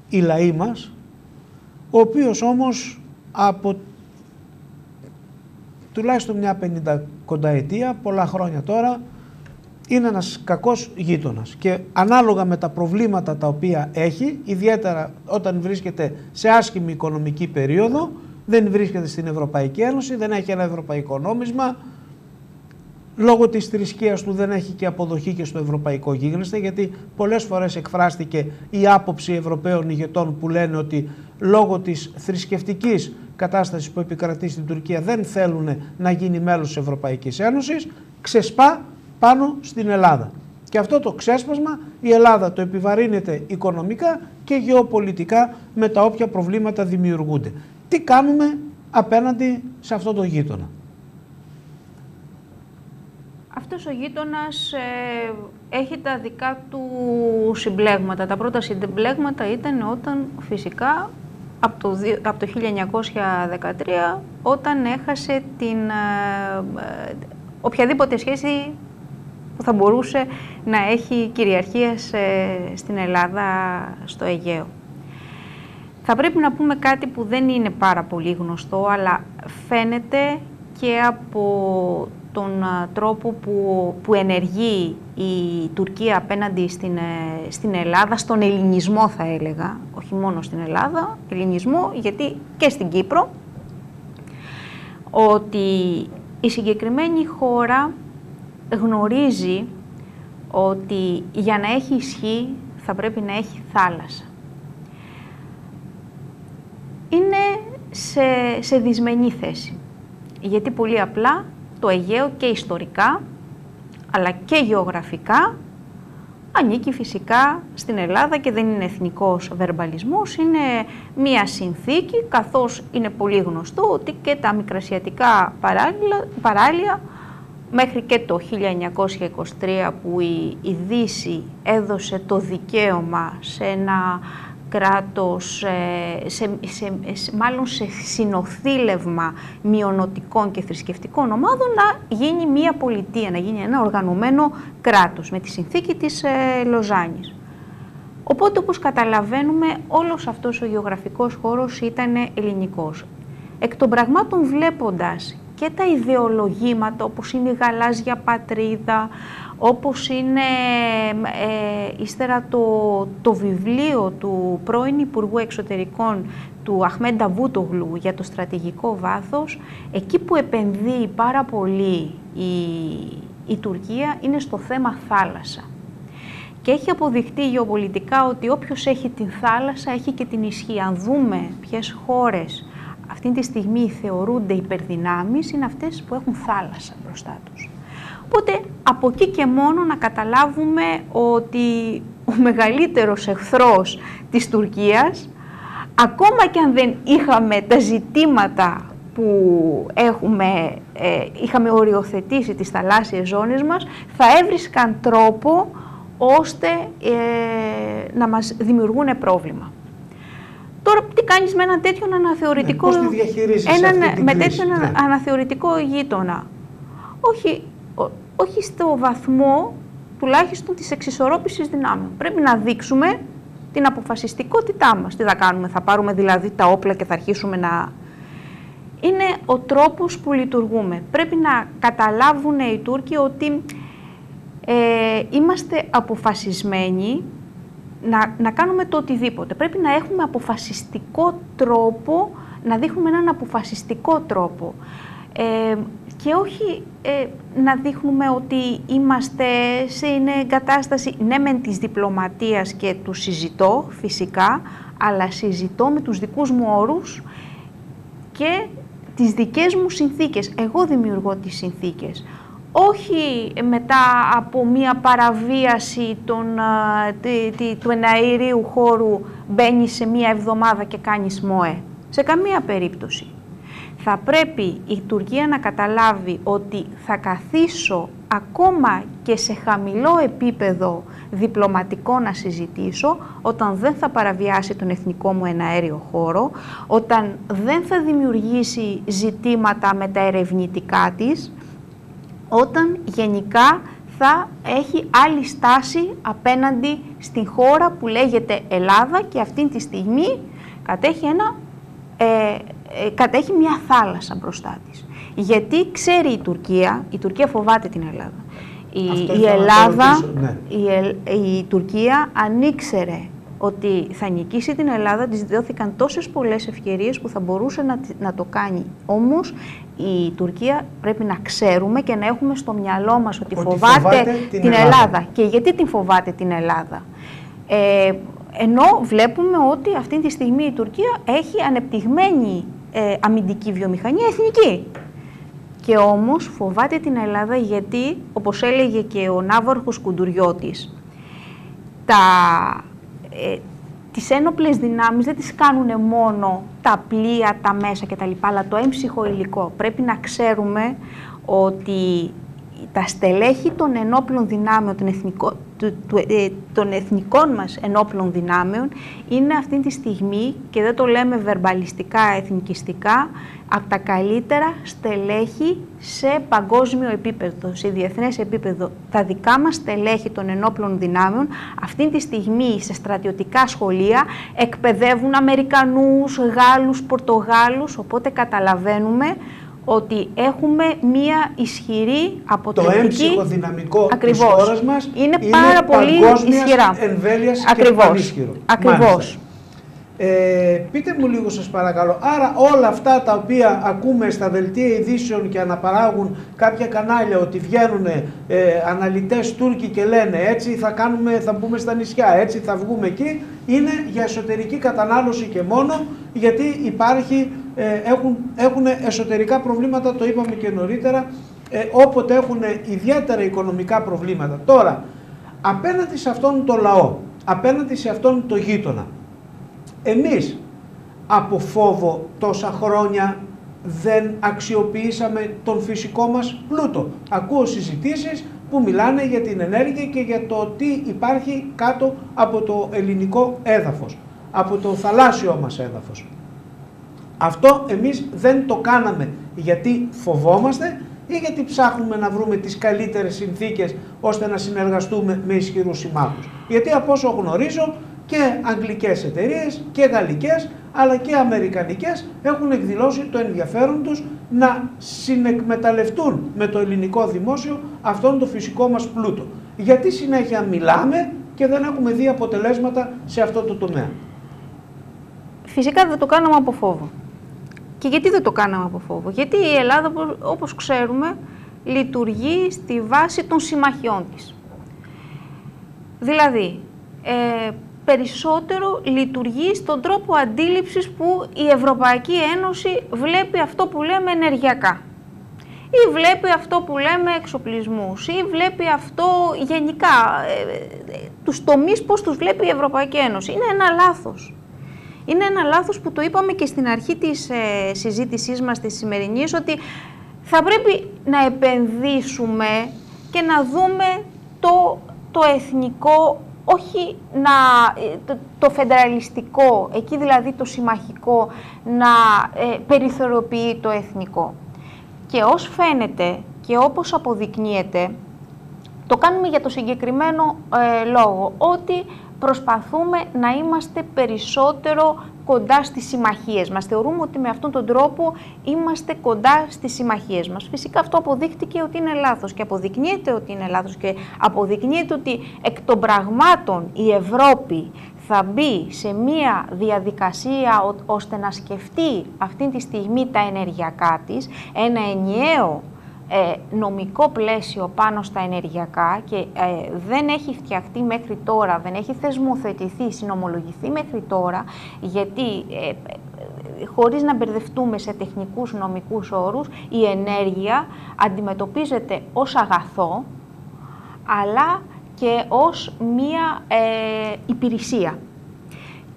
οι λαοί μας, ο οποίος όμως από τουλάχιστον μια 50 κονταετία, πολλά χρόνια τώρα, είναι ένας κακός γείτονας. Και ανάλογα με τα προβλήματα τα οποία έχει, ιδιαίτερα όταν βρίσκεται σε άσχημη οικονομική περίοδο, δεν βρίσκεται στην Ευρωπαϊκή Ένωση, δεν έχει ένα ευρωπαϊκό νόμισμα, λόγω της θρησκείας του δεν έχει και αποδοχή και στο ευρωπαϊκό γίγνεσθε γιατί πολλές φορές εκφράστηκε η άποψη Ευρωπαίων ηγετών που λένε ότι λόγω της θρησκευτικής κατάστασης που επικρατεί στην Τουρκία δεν θέλουν να γίνει μέλος της Ευρωπαϊκής Ένωσης, ξεσπά πάνω στην Ελλάδα. Και αυτό το ξέσπασμα η Ελλάδα το επιβαρύνεται οικονομικά και γεωπολιτικά με τα όποια προβλήματα δημιουργούνται. Τι κάνουμε απέναντι σε αυτό το γείτονα; Αυτός ο γείτονας ε, έχει τα δικά του συμπλέγματα. Τα πρώτα συμπλέγματα ήταν όταν φυσικά από το, από το 1913 όταν έχασε την ε, οποιαδήποτε σχέση που θα μπορούσε να έχει κυριαρχίας στην Ελλάδα, στο Αιγαίο. Θα πρέπει να πούμε κάτι που δεν είναι πάρα πολύ γνωστό, αλλά φαίνεται και από τον τρόπο που, που ενεργεί η Τουρκία απέναντι στην, ε, στην Ελλάδα, στον ελληνισμό θα έλεγα, όχι μόνο στην Ελλάδα, ελληνισμό, γιατί και στην Κύπρο, ότι η συγκεκριμένη χώρα γνωρίζει ότι για να έχει ισχύ θα πρέπει να έχει θάλασσα. Είναι σε, σε δυσμενή θέση, γιατί πολύ απλά το Αιγαίο και ιστορικά, αλλά και γεωγραφικά, ανήκει φυσικά στην Ελλάδα και δεν είναι εθνικός βερμπαλισμός, είναι μία συνθήκη, καθώς είναι πολύ γνωστό ότι και τα μικρασιατικά παράλια, μέχρι και το 1923 που η, η Δύση έδωσε το δικαίωμα σε ένα κράτος, ε, σε, σε, μάλλον σε συνοθήλευμα μειονοτικών και θρησκευτικών ομάδων να γίνει μία πολιτεία, να γίνει ένα οργανωμένο κράτος με τη συνθήκη της ε, Λοζάνης. Οπότε όπως καταλαβαίνουμε όλος αυτός ο γεωγραφικός χώρος ήταν ελληνικός. Εκ των πραγμάτων βλέποντας και τα ιδεολογήματα όπως είναι η γαλάζια πατρίδα, όπως είναι ε, ύστερα το, το βιβλίο του πρώην Υπουργού Εξωτερικών του Αχμέντα Βούτογλου για το στρατηγικό βάθος, εκεί που επενδύει πάρα πολύ η, η Τουρκία είναι στο θέμα θάλασσα. Και έχει αποδειχτεί γεωπολιτικά ότι όποιος έχει την θάλασσα έχει και την ισχύ. Αν δούμε ποιες χώρες αυτή τη στιγμή θεωρούνται υπερδυνάμεις, είναι αυτές που έχουν θάλασσα μπροστά τους. Οπότε από εκεί και μόνο να καταλάβουμε ότι ο μεγαλύτερος εχθρός της Τουρκίας, ακόμα και αν δεν είχαμε τα ζητήματα που έχουμε, ε, είχαμε οριοθετήσει τις θαλάσσιες ζώνες μας, θα έβρισκαν τρόπο ώστε ε, να μας δημιουργούν πρόβλημα. Τώρα τι κάνεις με έναν τέτοιον αναθεωρητικό, ναι, έναν, με τέτοιον ναι. αναθεωρητικό γείτονα; Όχι, όχι στο βαθμό τουλάχιστον της εξισορρόπησης δυνάμεων. Πρέπει να δείξουμε την αποφασιστικότητά μας. Τι θα κάνουμε, θα πάρουμε δηλαδή τα όπλα και θα αρχίσουμε να... Είναι ο τρόπος που λειτουργούμε. Πρέπει να καταλάβουν οι Τούρκοι ότι ε, είμαστε αποφασισμένοι να, να κάνουμε το οτιδήποτε. Πρέπει να έχουμε αποφασιστικό τρόπο, να δείχνουμε έναν αποφασιστικό τρόπο. Ε, και όχι ε, να δείχνουμε ότι είμαστε σε εγκατάσταση, ναι μεν της διπλωματίας και του συζητώ φυσικά, αλλά συζητώ με τους δικούς μου όρους και τις δικές μου συνθήκες. Εγώ δημιουργώ τις συνθήκες όχι μετά από μία παραβίαση των, του εναερίου χώρου μπαίνεις σε μία εβδομάδα και κάνεις ΜΟΕ. Σε καμία περίπτωση. Θα πρέπει η Τουρκία να καταλάβει ότι θα καθίσω ακόμα και σε χαμηλό επίπεδο διπλωματικό να συζητήσω όταν δεν θα παραβιάσει τον εθνικό μου εναέριο χώρο, όταν δεν θα δημιουργήσει ζητήματα με τα ερευνητικά της, όταν γενικά θα έχει άλλη στάση απέναντι στην χώρα που λέγεται Ελλάδα και αυτή τη στιγμή κατέχει, ένα, ε, ε, κατέχει μια θάλασσα μπροστά της. Γιατί ξέρει η Τουρκία, η Τουρκία φοβάται την Ελλάδα. Η, η Ελλάδα, ναι. η, η Τουρκία αν ήξερε ότι θα νικήσει την Ελλάδα, της δόθηκαν τόσες πολλές ευκαιρίες που θα μπορούσε να, να το κάνει. Όμως η Τουρκία πρέπει να ξέρουμε και να έχουμε στο μυαλό μας ότι, φοβάται, την, Ελλάδα. Και γιατί την φοβάται την Ελλάδα; Ε, ενώ βλέπουμε ότι αυτή τη στιγμή η Τουρκία έχει ανεπτυγμένη ε, αμυντική βιομηχανία εθνική. Και όμως φοβάται την Ελλάδα γιατί, όπως έλεγε και ο Ναύαρχος Κουντουριώτης, τα ε, τις ένοπλες δυνάμεις δεν τις κάνουν μόνο τα πλοία, τα μέσα κτλ. αλλά το έμψυχο υλικό. Πρέπει να ξέρουμε ότι τα στελέχη των ενόπλων δυνάμεων, των, εθνικό, ε, των εθνικών μας ενόπλων δυνάμεων είναι αυτή τη στιγμή, και δεν το λέμε βερμπαλιστικά, εθνικιστικά, από τα καλύτερα στελέχη σε παγκόσμιο επίπεδο, σε διεθνές επίπεδο. Τα δικά μας στελέχη των ενόπλων δυνάμεων αυτή τη στιγμή σε στρατιωτικά σχολεία εκπαιδεύουν Αμερικανούς, Γάλλους, Πορτογάλους, οπότε καταλαβαίνουμε ότι έχουμε μία ισχυρή αποτελεσματική... Το έμψυχο δυναμικό Ακριβώς. της χώρας μας είναι, πάρα πολύ ισχυρά. εμβέλειας Ακριβώς. και Ακριβώς. Ε, πείτε μου λίγο σας παρακαλώ, άρα όλα αυτά τα οποία ακούμε στα δελτία ειδήσεων και αναπαράγουν κάποια κανάλια ότι βγαίνουν ε, αναλυτές Τούρκοι και λένε έτσι θα, κάνουμε, θα μπούμε στα νησιά, έτσι θα βγούμε εκεί, είναι για εσωτερική κατανάλωση και μόνο γιατί υπάρχει, ε, έχουν, έχουν εσωτερικά προβλήματα, το είπαμε και νωρίτερα, ε, όποτε έχουν ιδιαίτερα οικονομικά προβλήματα. Τώρα, απέναντι σε αυτόν τον λαό, απέναντι σε αυτόν τον γείτονα, εμείς από φόβο τόσα χρόνια δεν αξιοποιήσαμε τον φυσικό μας πλούτο. Ακούω συζητήσεις που μιλάνε για την ενέργεια και για το τι υπάρχει κάτω από το ελληνικό έδαφος, από το θαλάσσιο μας έδαφος. Αυτό εμείς δεν το κάναμε γιατί φοβόμαστε ή γιατί ψάχνουμε να βρούμε τις καλύτερες συνθήκες ώστε να συνεργαστούμε με ισχυρούς συμμάχους. Γιατί από όσο γνωρίζω και αγγλικές εταιρείες και γαλλικές αλλά και αμερικανικές έχουν εκδηλώσει το ενδιαφέρον τους να συνεκμεταλλευτούν με το ελληνικό δημόσιο αυτόν το φυσικό μας πλούτο. Γιατί συνέχεια μιλάμε και δεν έχουμε δει αποτελέσματα σε αυτό το τομέα. Φυσικά δεν το κάναμε από φόβο. Και γιατί δεν το κάναμε από φόβο; Γιατί η Ελλάδα, όπως ξέρουμε, λειτουργεί στη βάση των συμμαχιών της. Δηλαδή, ε, περισσότερο λειτουργεί στον τρόπο αντίληψης που η Ευρωπαϊκή Ένωση βλέπει αυτό που λέμε ενεργειακά ή βλέπει αυτό που λέμε εξοπλισμούς ή βλέπει αυτό γενικά, ε, ε, τους τομείς πώς τους βλέπει η Ευρωπαϊκή Ένωση. Είναι ένα λάθος. Είναι ένα λάθος που το είπαμε και στην αρχή της ε, συζήτησής μας της σημερινής ότι θα πρέπει να επενδύσουμε και να δούμε το, το εθνικό όχι να, ε, το, το φεντεραλιστικό, εκεί δηλαδή το συμμαχικό, να ε, περιθωριοποιεί το εθνικό. Και ως φαίνεται και όπως αποδεικνύεται, το κάνουμε για το συγκεκριμένο ε, λόγο, ότι προσπαθούμε να είμαστε περισσότερο κοντά στις συμμαχίες μας. Θεωρούμε ότι με αυτόν τον τρόπο είμαστε κοντά στις συμμαχίες μας. Φυσικά αυτό αποδείχτηκε ότι είναι λάθος και αποδεικνύεται ότι είναι λάθος και αποδεικνύεται ότι εκ των πραγμάτων η Ευρώπη θα μπει σε μία διαδικασία ώστε να σκεφτεί αυτή τη στιγμή τα ενεργειακά της, ένα ενιαίο ε, νομικό πλαίσιο πάνω στα ενεργειακά και ε, δεν έχει φτιαχτεί μέχρι τώρα, δεν έχει θεσμοθετηθεί, συνομολογηθεί μέχρι τώρα, γιατί ε, χωρίς να μπερδευτούμε σε τεχνικούς νομικούς όρους, η ενέργεια αντιμετωπίζεται ως αγαθό, αλλά και ως μία υπηρεσία.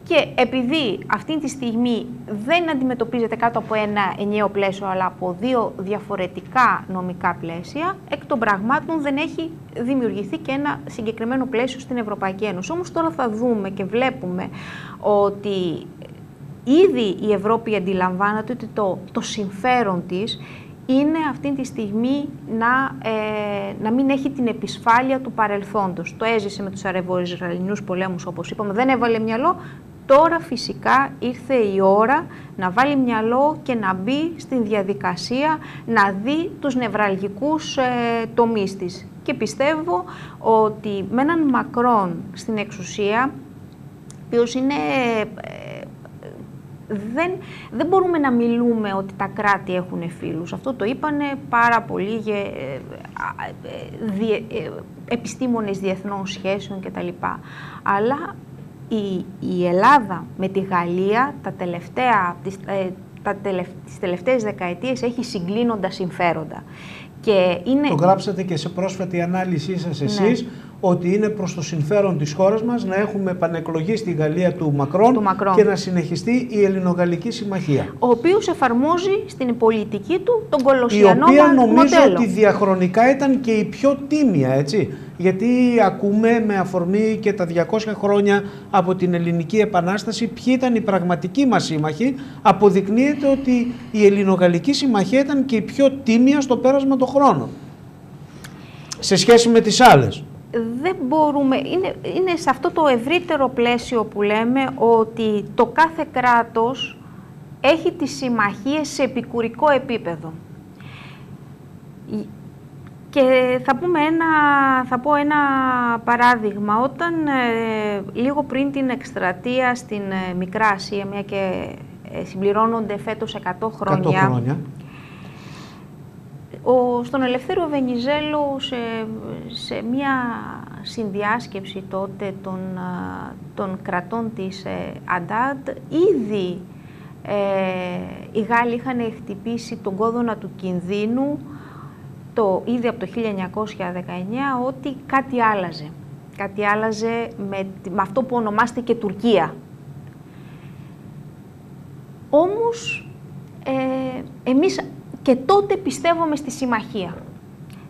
Και επειδή αυτή τη στιγμή δεν αντιμετωπίζεται κάτω από ένα ενιαίο πλαίσιο, αλλά από δύο διαφορετικά νομικά πλαίσια, εκ των πραγμάτων δεν έχει δημιουργηθεί και ένα συγκεκριμένο πλαίσιο στην Ευρωπαϊκή Ένωση. Όμως τώρα θα δούμε και βλέπουμε ότι ήδη η Ευρώπη αντιλαμβάνεται ότι το, το συμφέρον της είναι αυτή τη στιγμή να, ε, να μην έχει την επισφάλεια του παρελθόντος. Το έζησε με τους αρεβο-Ισραηλινούς πολέμους, όπως είπαμε, δεν έβαλε μυαλό, Τώρα φυσικά ήρθε η ώρα να βάλει μυαλό και να μπει στην διαδικασία να δει τους νευραλγικούς ε, τομείς της. Και πιστεύω ότι με έναν Μακρόν στην εξουσία, ποιος είναι... Ε, δεν, δεν μπορούμε να μιλούμε ότι τα κράτη έχουν φίλους. Αυτό το είπανε πάρα πολλοί ε, ε, ε, επιστήμονες διεθνών σχέσεων κτλ. Αλλά η, η Ελλάδα με τη Γαλλία τα τελευταία, ε, τα τις τελευταίες δεκαετίες έχει συγκλίνοντα συμφέροντα. Και είναι... Το γράψατε και σε πρόσφατη ανάλυση σας εσείς, ναι. ότι είναι προς το συμφέρον της χώρας μας να έχουμε επανεκλογή στη Γαλλία του Μακρόν, του Μακρόν, και να συνεχιστεί η Ελληνογαλλική Συμμαχία. Ο οποίος εφαρμόζει στην πολιτική του τον κολοσιανό μοντέλο. Η οποία νομίζω ότι διαχρονικά ήταν και η πιο τίμια, έτσι γιατί ακούμε με αφορμή και τα 200 χρόνια από την Ελληνική Επανάσταση ποιοι ήταν οι πραγματικοί μας σύμμαχοι, αποδεικνύεται ότι η Ελληνογαλλική Συμμαχία ήταν και η πιο τίμια στο πέρασμα των χρόνων. Σε σχέση με τις άλλες. Δεν μπορούμε, είναι, είναι σε αυτό το ευρύτερο πλαίσιο που λέμε ότι το κάθε κράτος έχει τις συμμαχίες σε επικουρικό επίπεδο. Και θα, πούμε ένα, θα πω ένα παράδειγμα. Όταν ε, λίγο πριν την εκστρατεία στην ε, Μικρά Ασία, μια και ε, συμπληρώνονται φέτος 100 χρόνια, 100 χρόνια. Ο, στον Ελευθέριο Βενιζέλο σε, σε μια συνδιάσκεψη τότε των, των κρατών της Αντάντ ήδη οι Γάλλοι είχαν χτυπήσει τον κόδωνα του κινδύνου το, ήδη από το 1919 ότι κάτι άλλαζε. Κάτι άλλαζε με, με αυτό που ονομάστηκε Τουρκία. Όμως, ε, εμείς και τότε πιστεύουμε στη συμμαχία.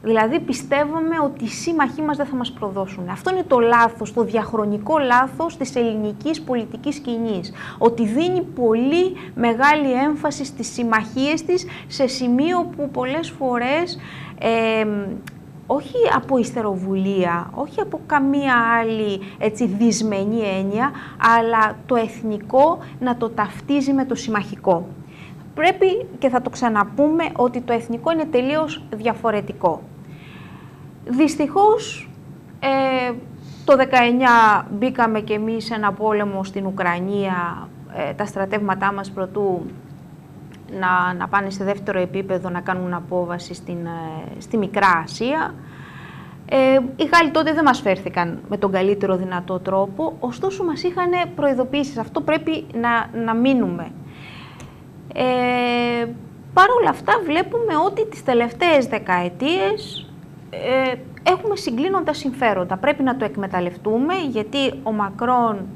Δηλαδή πιστεύουμε ότι οι σύμμαχοί μας δεν θα μας προδώσουν. Αυτό είναι το λάθος, το διαχρονικό λάθος της ελληνικής πολιτικής σκηνής. Ότι δίνει πολύ μεγάλη έμφαση στις συμμαχίες της σε σημείο που πολλές φορές όχι από ιστεροβουλία, όχι από καμία άλλη έτσι, δυσμενή έννοια, αλλά το εθνικό να το ταυτίζει με το συμμαχικό. Πρέπει και θα το ξαναπούμε ότι το εθνικό είναι τελείως διαφορετικό. Δυστυχώς, ε, το 19 μπήκαμε και εμείς σε ένα πόλεμο στην Ουκρανία, ε, τα στρατεύματά μας προτού να, να πάνε σε δεύτερο επίπεδο να κάνουν απόβαση στην, ε, στη Μικρά Ασία. Ε, οι Γάλλοι τότε δεν μας φέρθηκαν με τον καλύτερο δυνατό τρόπο, ωστόσο μας είχαν προειδοποιήσεις. Αυτό πρέπει να, να μείνουμε. Ε, Παρ' όλα αυτά βλέπουμε ότι τις τελευταίες δεκαετίες ε, έχουμε συγκλίνοντα συμφέροντα. Πρέπει να το εκμεταλλευτούμε γιατί ο Μακρόν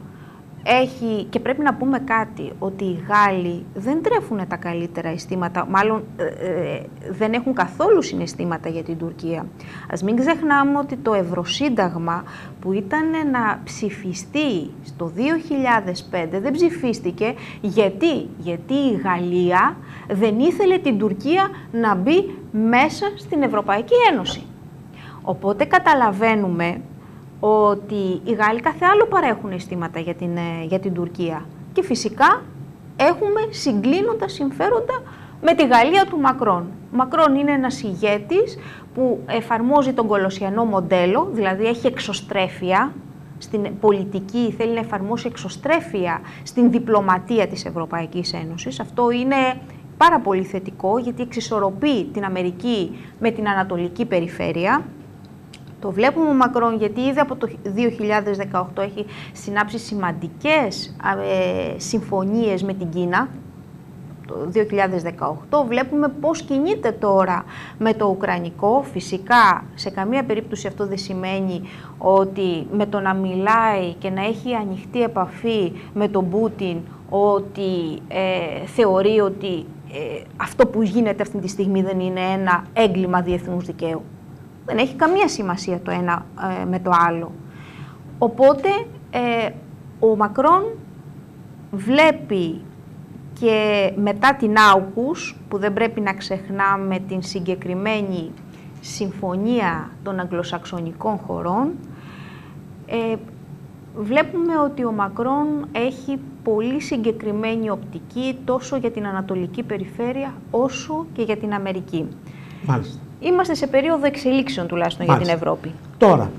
έχει, και πρέπει να πούμε κάτι, ότι οι Γάλλοι δεν τρέφουν τα καλύτερα αισθήματα, μάλλον ε, ε, δεν έχουν καθόλου συναισθήματα για την Τουρκία. Ας μην ξεχνάμε ότι το Ευρωσύνταγμα που ήταν να ψηφιστεί στο 2005 δεν ψηφίστηκε γιατί, γιατί η Γαλλία δεν ήθελε την Τουρκία να μπει μέσα στην Ευρωπαϊκή Ένωση. Οπότε καταλαβαίνουμε ότι οι Γάλλοι κάθε άλλο παρέχουν αισθήματα για την, ε, για την Τουρκία. Και φυσικά έχουμε συγκλίνοντα συμφέροντα με τη Γαλλία του Μακρόν. Ο Μακρόν είναι ένας ηγέτης που εφαρμόζει τον κολοσιανό μοντέλο, δηλαδή έχει εξωστρέφεια στην πολιτική, θέλει να εφαρμόσει εξωστρέφεια στην διπλωματία της Ευρωπαϊκής Ένωσης. Αυτό είναι πάρα πολύ θετικό γιατί εξισορροπεί την Αμερική με την Ανατολική περιφέρεια το βλέπουμε ο Μακρόν γιατί ήδη από το 2018 έχει συνάψει σημαντικές ε, συμφωνίες με την Κίνα. Το 2018 βλέπουμε πώς κινείται τώρα με το Ουκρανικό. Φυσικά σε καμία περίπτωση αυτό δεν σημαίνει ότι με το να μιλάει και να έχει ανοιχτή επαφή με τον Πούτιν ότι ε, θεωρεί ότι ε, αυτό που γίνεται αυτή τη στιγμή δεν είναι ένα έγκλημα διεθνούς δικαίου. Δεν έχει καμία σημασία το ένα ε, με το άλλο. Οπότε ε, ο Μακρόν βλέπει και μετά την Άουκους, που δεν πρέπει να ξεχνάμε την συγκεκριμένη συμφωνία των αγγλοσαξονικών χωρών, ε, βλέπουμε ότι ο Μακρόν έχει πολύ συγκεκριμένη οπτική τόσο για την Ανατολική Περιφέρεια όσο και για την Αμερική. Μάλιστα είμαστε σε περίοδο εξελίξεων τουλάχιστον για την Ευρώπη. Τώρα,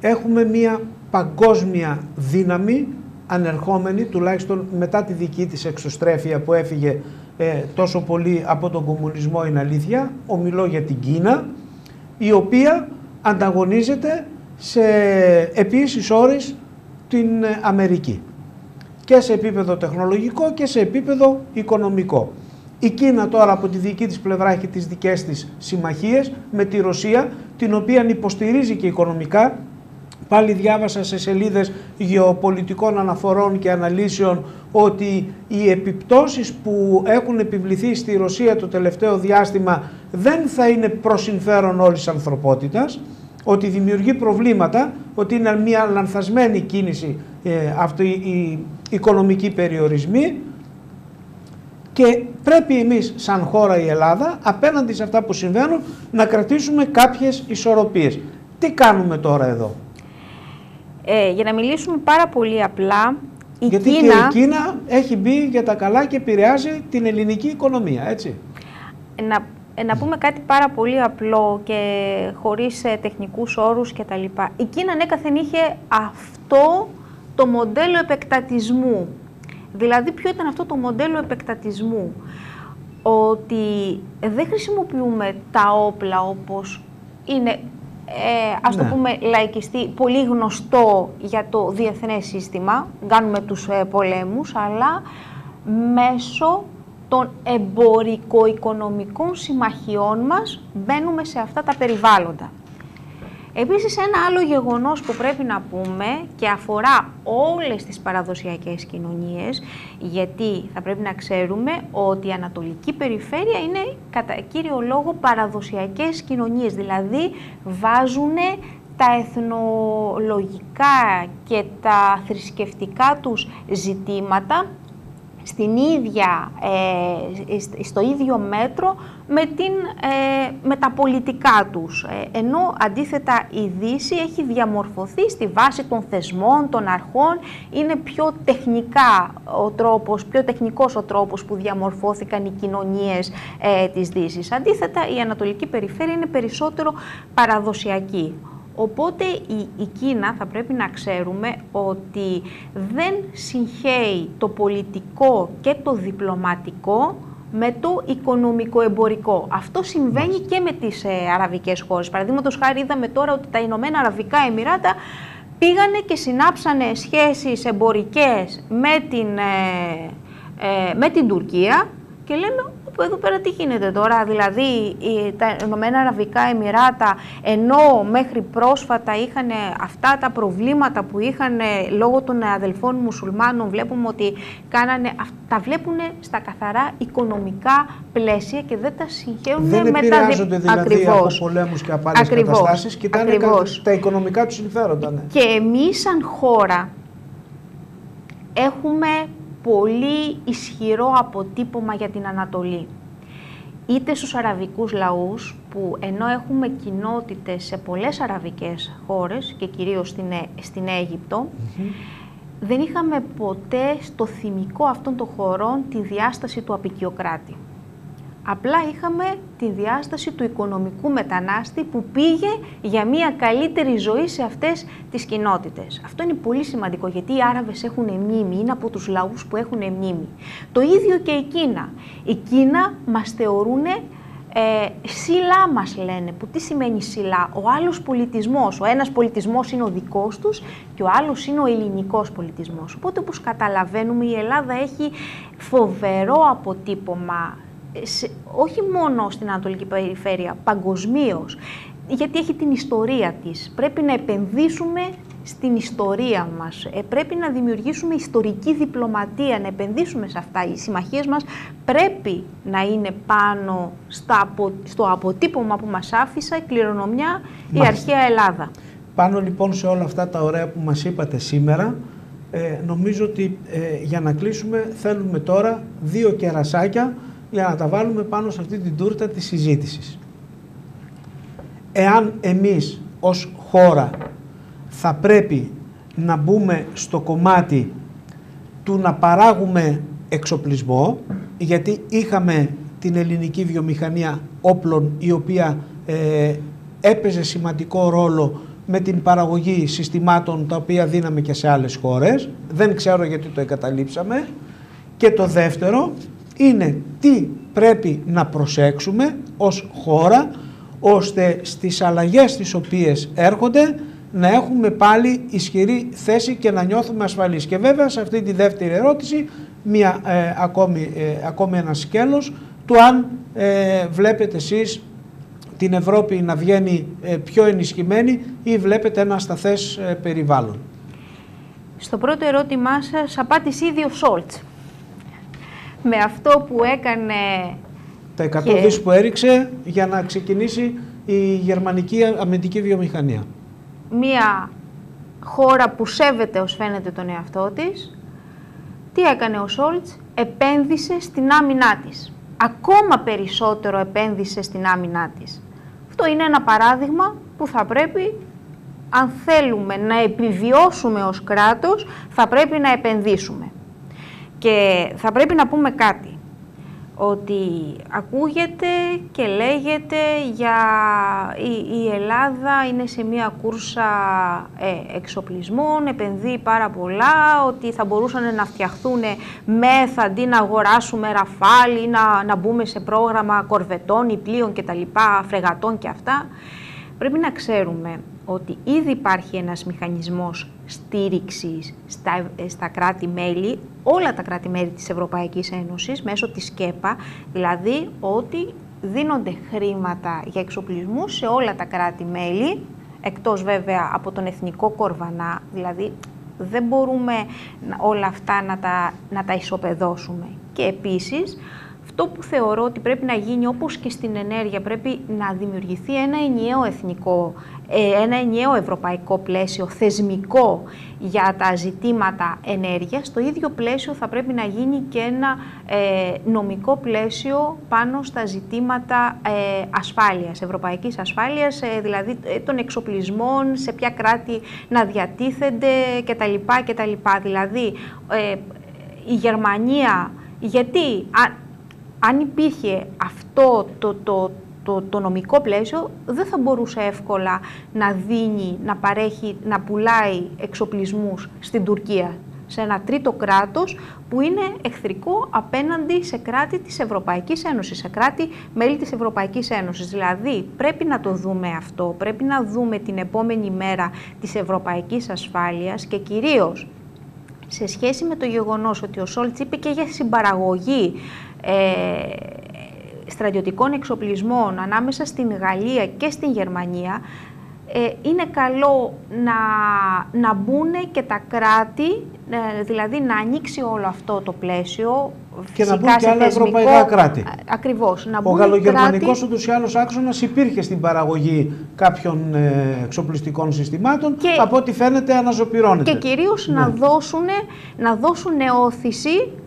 έχουμε μια παγκόσμια δύναμη ανερχόμενη, τουλάχιστον μετά τη δική της εξωστρέφεια που έφυγε ε, τόσο πολύ από τον κομμουνισμό είναι αλήθεια, ομιλώ για την Κίνα, η οποία ανταγωνίζεται σε επίσης όρις την Αμερική και σε επίπεδο τεχνολογικό και σε επίπεδο οικονομικό. Η Κίνα τώρα από τη δική της πλευρά έχει τις δικές της συμμαχίες με τη Ρωσία, την οποία υποστηρίζει και οικονομικά. Πάλι διάβασα σε σελίδες γεωπολιτικών αναφορών και αναλύσεων ότι οι επιπτώσεις που έχουν επιβληθεί στη Ρωσία το τελευταίο διάστημα δεν θα είναι προς συμφέρον όλης της ανθρωπότητας, ότι δημιουργεί προβλήματα, ότι είναι μια λανθασμένη κίνηση ε, αυτή η οικονομική περιορισμοί και πρέπει εμείς σαν χώρα η Ελλάδα απέναντι σε αυτά που συμβαίνουν να κρατήσουμε κάποιες ισορροπίες. Τι κάνουμε τώρα εδώ; Ε, για να μιλήσουμε πάρα πολύ απλά, η Γιατί Κίνα... και η Κίνα έχει μπει για τα καλά και επηρεάζει την ελληνική οικονομία, έτσι. Να, ε, να πούμε κάτι πάρα πολύ απλό και χωρίς ε, τεχνικούς όρους και τα λοιπά. Η Κίνα ανέκαθεν είχε αυτό το μοντέλο επεκτατισμού Δηλαδή, ποιο ήταν αυτό το μοντέλο επεκτατισμού. Ότι δεν χρησιμοποιούμε τα όπλα όπως είναι, ε, ας το ναι. πούμε λαϊκιστή, πολύ γνωστό για το διεθνές σύστημα, κάνουμε τους ε, πολέμους, αλλά μέσω των εμπορικο-οικονομικών συμμαχιών μας μπαίνουμε σε αυτά τα περιβάλλοντα. Επίσης ένα άλλο γεγονός που πρέπει να πούμε και αφορά όλες τις παραδοσιακές κοινωνίες, γιατί θα πρέπει να ξέρουμε ότι η Ανατολική Περιφέρεια είναι κατά κύριο λόγο παραδοσιακές κοινωνίες, δηλαδή βάζουν τα εθνολογικά και τα θρησκευτικά τους ζητήματα στην ίδια, ε, στο ίδιο μέτρο με, την, ε, με τα πολιτικά τους. Ε, ενώ αντίθετα η Δύση έχει διαμορφωθεί στη βάση των θεσμών, των αρχών, είναι πιο τεχνικά ο τρόπος, πιο τεχνικός ο τρόπος που διαμορφώθηκαν οι κοινωνίες ε, της Δύσης. Αντίθετα η Ανατολική Περιφέρεια είναι περισσότερο παραδοσιακή. Οπότε η, η Κίνα θα πρέπει να ξέρουμε ότι δεν συγχαίει το πολιτικό και το διπλωματικό με το οικονομικό-εμπορικό. Αυτό συμβαίνει και με τις ε, αραβικές χώρες. Παραδείγματος χάρη είδαμε τώρα ότι τα Ηνωμένα Αραβικά Εμμυράτα πήγανε και συνάψανε σχέσεις εμπορικές με την, ε, ε, με την Τουρκία και λέμε που εδώ πέρα τι γίνεται τώρα, δηλαδή τα Ηνωμένα Αραβικά Εμμυράτα ενώ μέχρι πρόσφατα είχαν αυτά τα προβλήματα που είχαν λόγω των αδελφών μουσουλμάνων βλέπουμε ότι κάνανε, τα βλέπουν στα καθαρά οικονομικά πλαίσια και δεν τα συγχαίουν δεν με τα δηλαδή Ακριβώς. από πολέμους και από άλλες Ακριβώς. καταστάσεις, κοιτάνε τα οικονομικά τους συμφέροντα. Ναι. Και εμείς σαν χώρα έχουμε πολύ ισχυρό αποτύπωμα για την Ανατολή. Είτε στους αραβικούς λαούς, που ενώ έχουμε κοινότητες σε πολλές αραβικές χώρες και κυρίως στην, στην Αίγυπτο, δεν είχαμε ποτέ στο θυμικό αυτών των χωρών τη διάσταση του απεικιοκράτη. Απλά είχαμε τη διάσταση του οικονομικού μετανάστη που πήγε για μια καλύτερη ζωή σε αυτές τις κοινότητες. Αυτό είναι πολύ σημαντικό γιατί οι Άραβες έχουν μνήμη, είναι από τους λαούς που έχουν μνήμη. Το ίδιο και η Κίνα. Η Κίνα μας θεωρούν ε, σιλά μας λένε, που τι σημαίνει σιλά, ο άλλος πολιτισμός, ο ένας πολιτισμός είναι ο δικός τους και ο άλλος είναι ο ελληνικός πολιτισμός. Οπότε όπως καταλαβαίνουμε η Ελλάδα έχει φοβερό αποτύπωμα όχι μόνο στην Ανατολική Περιφέρεια, παγκοσμίως, γιατί έχει την ιστορία της. Πρέπει να επενδύσουμε στην ιστορία μας. Ε, πρέπει να δημιουργήσουμε ιστορική διπλωματία, να επενδύσουμε σε αυτά. Οι συμμαχίες μας πρέπει να είναι πάνω στα, στο αποτύπωμα που μας άφησα η κληρονομιά η αρχαία Ελλάδα. Πάνω λοιπόν σε όλα αυτά τα ωραία που μας είπατε σήμερα, ε, νομίζω ότι ε, για να κλείσουμε θέλουμε τώρα δύο κερασάκια για να τα βάλουμε πάνω σε αυτή την τούρτα της συζήτησης. Εάν εμείς ως χώρα θα πρέπει να μπούμε στο κομμάτι του να παράγουμε εξοπλισμό, γιατί είχαμε την ελληνική βιομηχανία όπλων η οποία ε, έπαιζε σημαντικό ρόλο με την παραγωγή συστημάτων τα οποία δίναμε και σε άλλες χώρες. Δεν ξέρω γιατί το εγκαταλείψαμε. Και το δεύτερο είναι τι πρέπει να προσέξουμε ως χώρα ώστε στις αλλαγές τις οποίες έρχονται να έχουμε πάλι ισχυρή θέση και να νιώθουμε ασφαλείς. Και βέβαια σε αυτή τη δεύτερη ερώτηση μια, ε, ακόμη, ε, ακόμη ένα σκέλος του αν ε, βλέπετε εσείς την Ευρώπη να βγαίνει ε, πιο ενισχυμένη ή βλέπετε ένα σταθές ε, περιβάλλον. Στο πρώτο ερώτημά σας απάντησε ήδη ο Σόλτς. Με αυτό που έκανε... Τα 100 και... δις που έριξε για να ξεκινήσει η γερμανική αμυντική βιομηχανία. Μία χώρα που σέβεται ως φαίνεται τον εαυτό της. Τι έκανε ο Σόλτς, επένδυσε στην άμυνά της. Ακόμα περισσότερο επένδυσε στην άμυνά της. Αυτό είναι ένα παράδειγμα που θα πρέπει, αν θέλουμε να επιβιώσουμε ως κράτος, θα πρέπει να επενδύσουμε. Και θα πρέπει να πούμε κάτι ότι ακούγεται και λέγεται για η, Ελλάδα είναι σε μια κούρσα ε, εξοπλισμών, επενδύει πάρα πολλά, ότι θα μπορούσαν να φτιαχθούν μεθ αντί να αγοράσουμε ραφάλι ή να, να μπούμε σε πρόγραμμα κορβετών ή πλοίων κτλ, φρεγατών και αυτά. Πρέπει να ξέρουμε ότι ήδη υπάρχει ένας μηχανισμός στήριξης στα, στα κράτη-μέλη, όλα τα κράτη-μέλη της Ευρωπαϊκής Ένωσης, μέσω της ΚΕΠΑ, δηλαδή ότι δίνονται χρήματα για εξοπλισμού σε όλα τα κράτη-μέλη, εκτός βέβαια από τον εθνικό κορβανά, δηλαδή δεν μπορούμε όλα αυτά να τα, να τα ισοπεδώσουμε. Και επίσης, αυτό που θεωρώ ότι πρέπει να γίνει όπως και στην ενέργεια, πρέπει να δημιουργηθεί ένα ενιαίο εθνικό ε, ένα ενιαίο ευρωπαϊκό πλαίσιο θεσμικό για τα ζητήματα ενέργειας, το ίδιο πλαίσιο θα πρέπει να γίνει και ένα ε, νομικό πλαίσιο πάνω στα ζητήματα ε, ασφάλειας, ευρωπαϊκής ασφάλειας, δηλαδή των εξοπλισμών, σε ποια κράτη να διατίθενται κτλ. κτλ. Δηλαδή, η Γερμανία, γιατί αν υπήρχε αυτό το, το, το, το νομικό πλαίσιο δεν θα μπορούσε εύκολα να δίνει, να παρέχει, να πουλάει εξοπλισμούς στην Τουρκία, σε ένα τρίτο κράτος που είναι εχθρικό απέναντι σε κράτη της Ευρωπαϊκής Ένωσης, σε κράτη μέλη της Ευρωπαϊκής Ένωσης. Δηλαδή πρέπει να το δούμε αυτό, πρέπει να δούμε την επόμενη μέρα της ευρωπαϊκής ασφάλειας και κυρίως σε σχέση με το γεγονός ότι ο Σόλτς είπε και για συμπαραγωγή ε, στρατιωτικών εξοπλισμών ανάμεσα στην Γαλλία και στην Γερμανία, ε, είναι καλό να, να μπουν και τα κράτη, ε, δηλαδή να ανοίξει όλο αυτό το πλαίσιο. Και να μπουν και άλλα ευρωπαϊκά κράτη. Ακριβώς. Να Ο γαλλογερμανικός κράτη... ούτως ή άλλως άξονας υπήρχε στην παραγωγή κάποιων ε, εξοπλιστικών συστημάτων, και, από ό,τι φαίνεται αναζωπυρώνεται. Και κυρίως να, ναι. δώσουν, να δώσουν όθηση ε,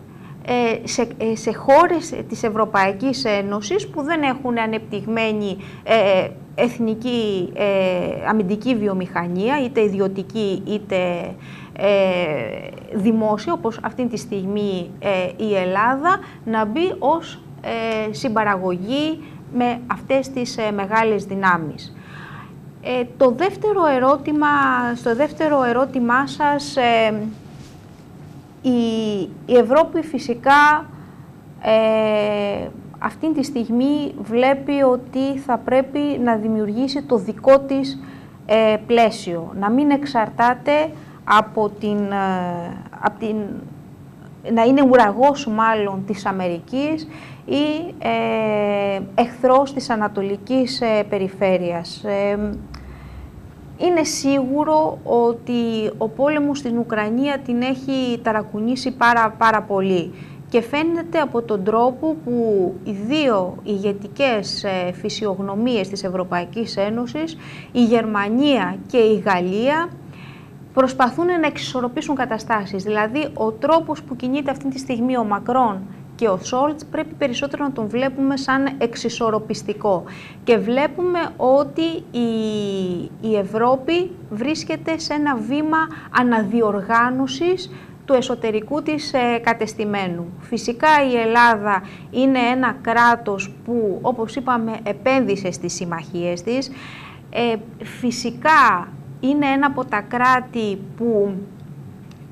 σε, ε, σε χώρες της Ευρωπαϊκής Ένωσης που δεν έχουν ανεπτυγμένη ε, εθνική αμυντική βιομηχανία, είτε ιδιωτική είτε δημόσια, όπως αυτή τη στιγμή η Ελλάδα, να μπει ως συμπαραγωγή με αυτές τις μεγάλες δυνάμεις. το δεύτερο ερώτημα, στο δεύτερο ερώτημά σας η, Ευρώπη φυσικά ε, αυτή τη στιγμή βλέπει ότι θα πρέπει να δημιουργήσει το δικό της ε, πλαίσιο, να μην εξαρτάται από την, ε, από την να είναι ουραγός μάλλον της Αμερικής ή ε, εχθρός της Ανατολικής ε, Περιφέρειας. Είναι σίγουρο ότι ο πόλεμος στην Ουκρανία την έχει ταρακουνήσει πάρα, πάρα πολύ και φαίνεται από τον τρόπο που οι δύο ηγετικές ε, φυσιογνωμίες της Ευρωπαϊκής Ένωσης, η Γερμανία και η Γαλλία, προσπαθούν να εξισορροπήσουν καταστάσεις. Δηλαδή, ο τρόπος που κινείται αυτή τη στιγμή ο Μακρόν και ο Σόλτς πρέπει περισσότερο να τον βλέπουμε σαν εξισορροπιστικό. Και βλέπουμε ότι η, η Ευρώπη βρίσκεται σε ένα βήμα αναδιοργάνωσης του εσωτερικού της ε, κατεστημένου. Φυσικά η Ελλάδα είναι ένα κράτος που, όπως είπαμε, επένδυσε στις συμμαχίες της. Ε, φυσικά είναι ένα από τα κράτη που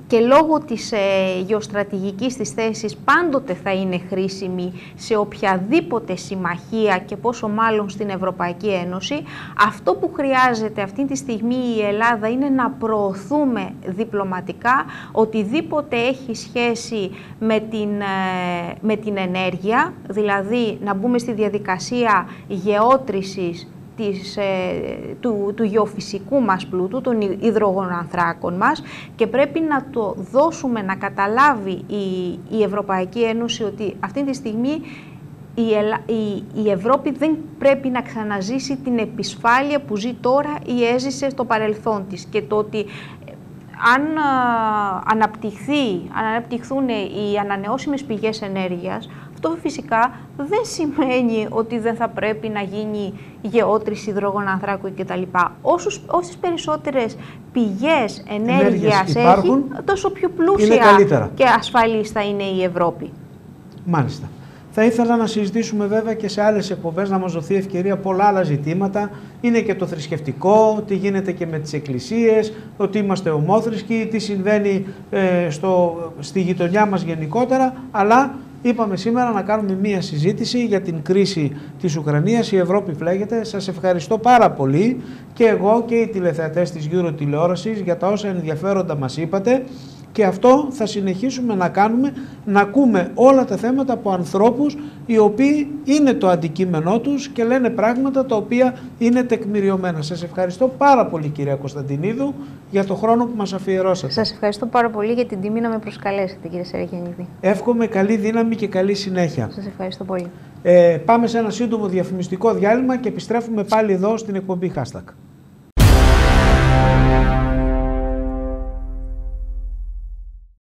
και λόγω της ε, γεωστρατηγικής της θέσης πάντοτε θα είναι χρήσιμη σε οποιαδήποτε συμμαχία και πόσο μάλλον στην Ευρωπαϊκή Ένωση. Αυτό που χρειάζεται αυτή τη στιγμή η Ελλάδα είναι να προωθούμε διπλωματικά οτιδήποτε έχει σχέση με την, ε, με την ενέργεια, δηλαδή να μπούμε στη διαδικασία γεώτρησης της, ε, του, του γεωφυσικού μας πλούτου, των υδρογονανθράκων μας και πρέπει να το δώσουμε να καταλάβει η, η Ευρωπαϊκή Ένωση ότι αυτή τη στιγμή η, η, η Ευρώπη δεν πρέπει να ξαναζήσει την επισφάλεια που ζει τώρα ή έζησε στο παρελθόν της και το ότι αν αναπτυχθεί, αν αναπτυχθούν οι ανανεώσιμες πηγές ενέργειας, αυτό φυσικά δεν σημαίνει ότι δεν θα πρέπει να γίνει γεώτρηση υδρογων ανθράκου κτλ. Όσους, όσες περισσότερες πηγές ενέργειας έχει, τόσο πιο πλούσια και ασφαλής θα είναι η Ευρώπη. Μάλιστα. Θα ήθελα να συζητήσουμε βέβαια και σε άλλες εκπομπές να μας δοθεί ευκαιρία πολλά άλλα ζητήματα. Είναι και το θρησκευτικό, τι γίνεται και με τις εκκλησίες, ότι είμαστε ομόθρησκοι, τι συμβαίνει ε, στο, στη γειτονιά μας γενικότερα, αλλά είπαμε σήμερα να κάνουμε μία συζήτηση για την κρίση της Ουκρανίας. Η Ευρώπη φλέγεται. Σας ευχαριστώ πάρα πολύ και εγώ και οι τηλεθεατές της Euro τηλεόρασης για τα όσα ενδιαφέροντα μας είπατε και αυτό θα συνεχίσουμε να κάνουμε, να ακούμε όλα τα θέματα από ανθρώπους οι οποίοι είναι το αντικείμενό τους και λένε πράγματα τα οποία είναι τεκμηριωμένα. Σας ευχαριστώ πάρα πολύ κυρία Κωνσταντινίδου για το χρόνο που μας αφιερώσατε. Σας ευχαριστώ πάρα πολύ για την τιμή να με προσκαλέσετε κύριε Σεραγενίδη. Εύχομαι καλή δύναμη και καλή συνέχεια. Σας ευχαριστώ πολύ. Ε, πάμε σε ένα σύντομο διαφημιστικό διάλειμμα και επιστρέφουμε πάλι εδώ στην εκπομπή Hashtag.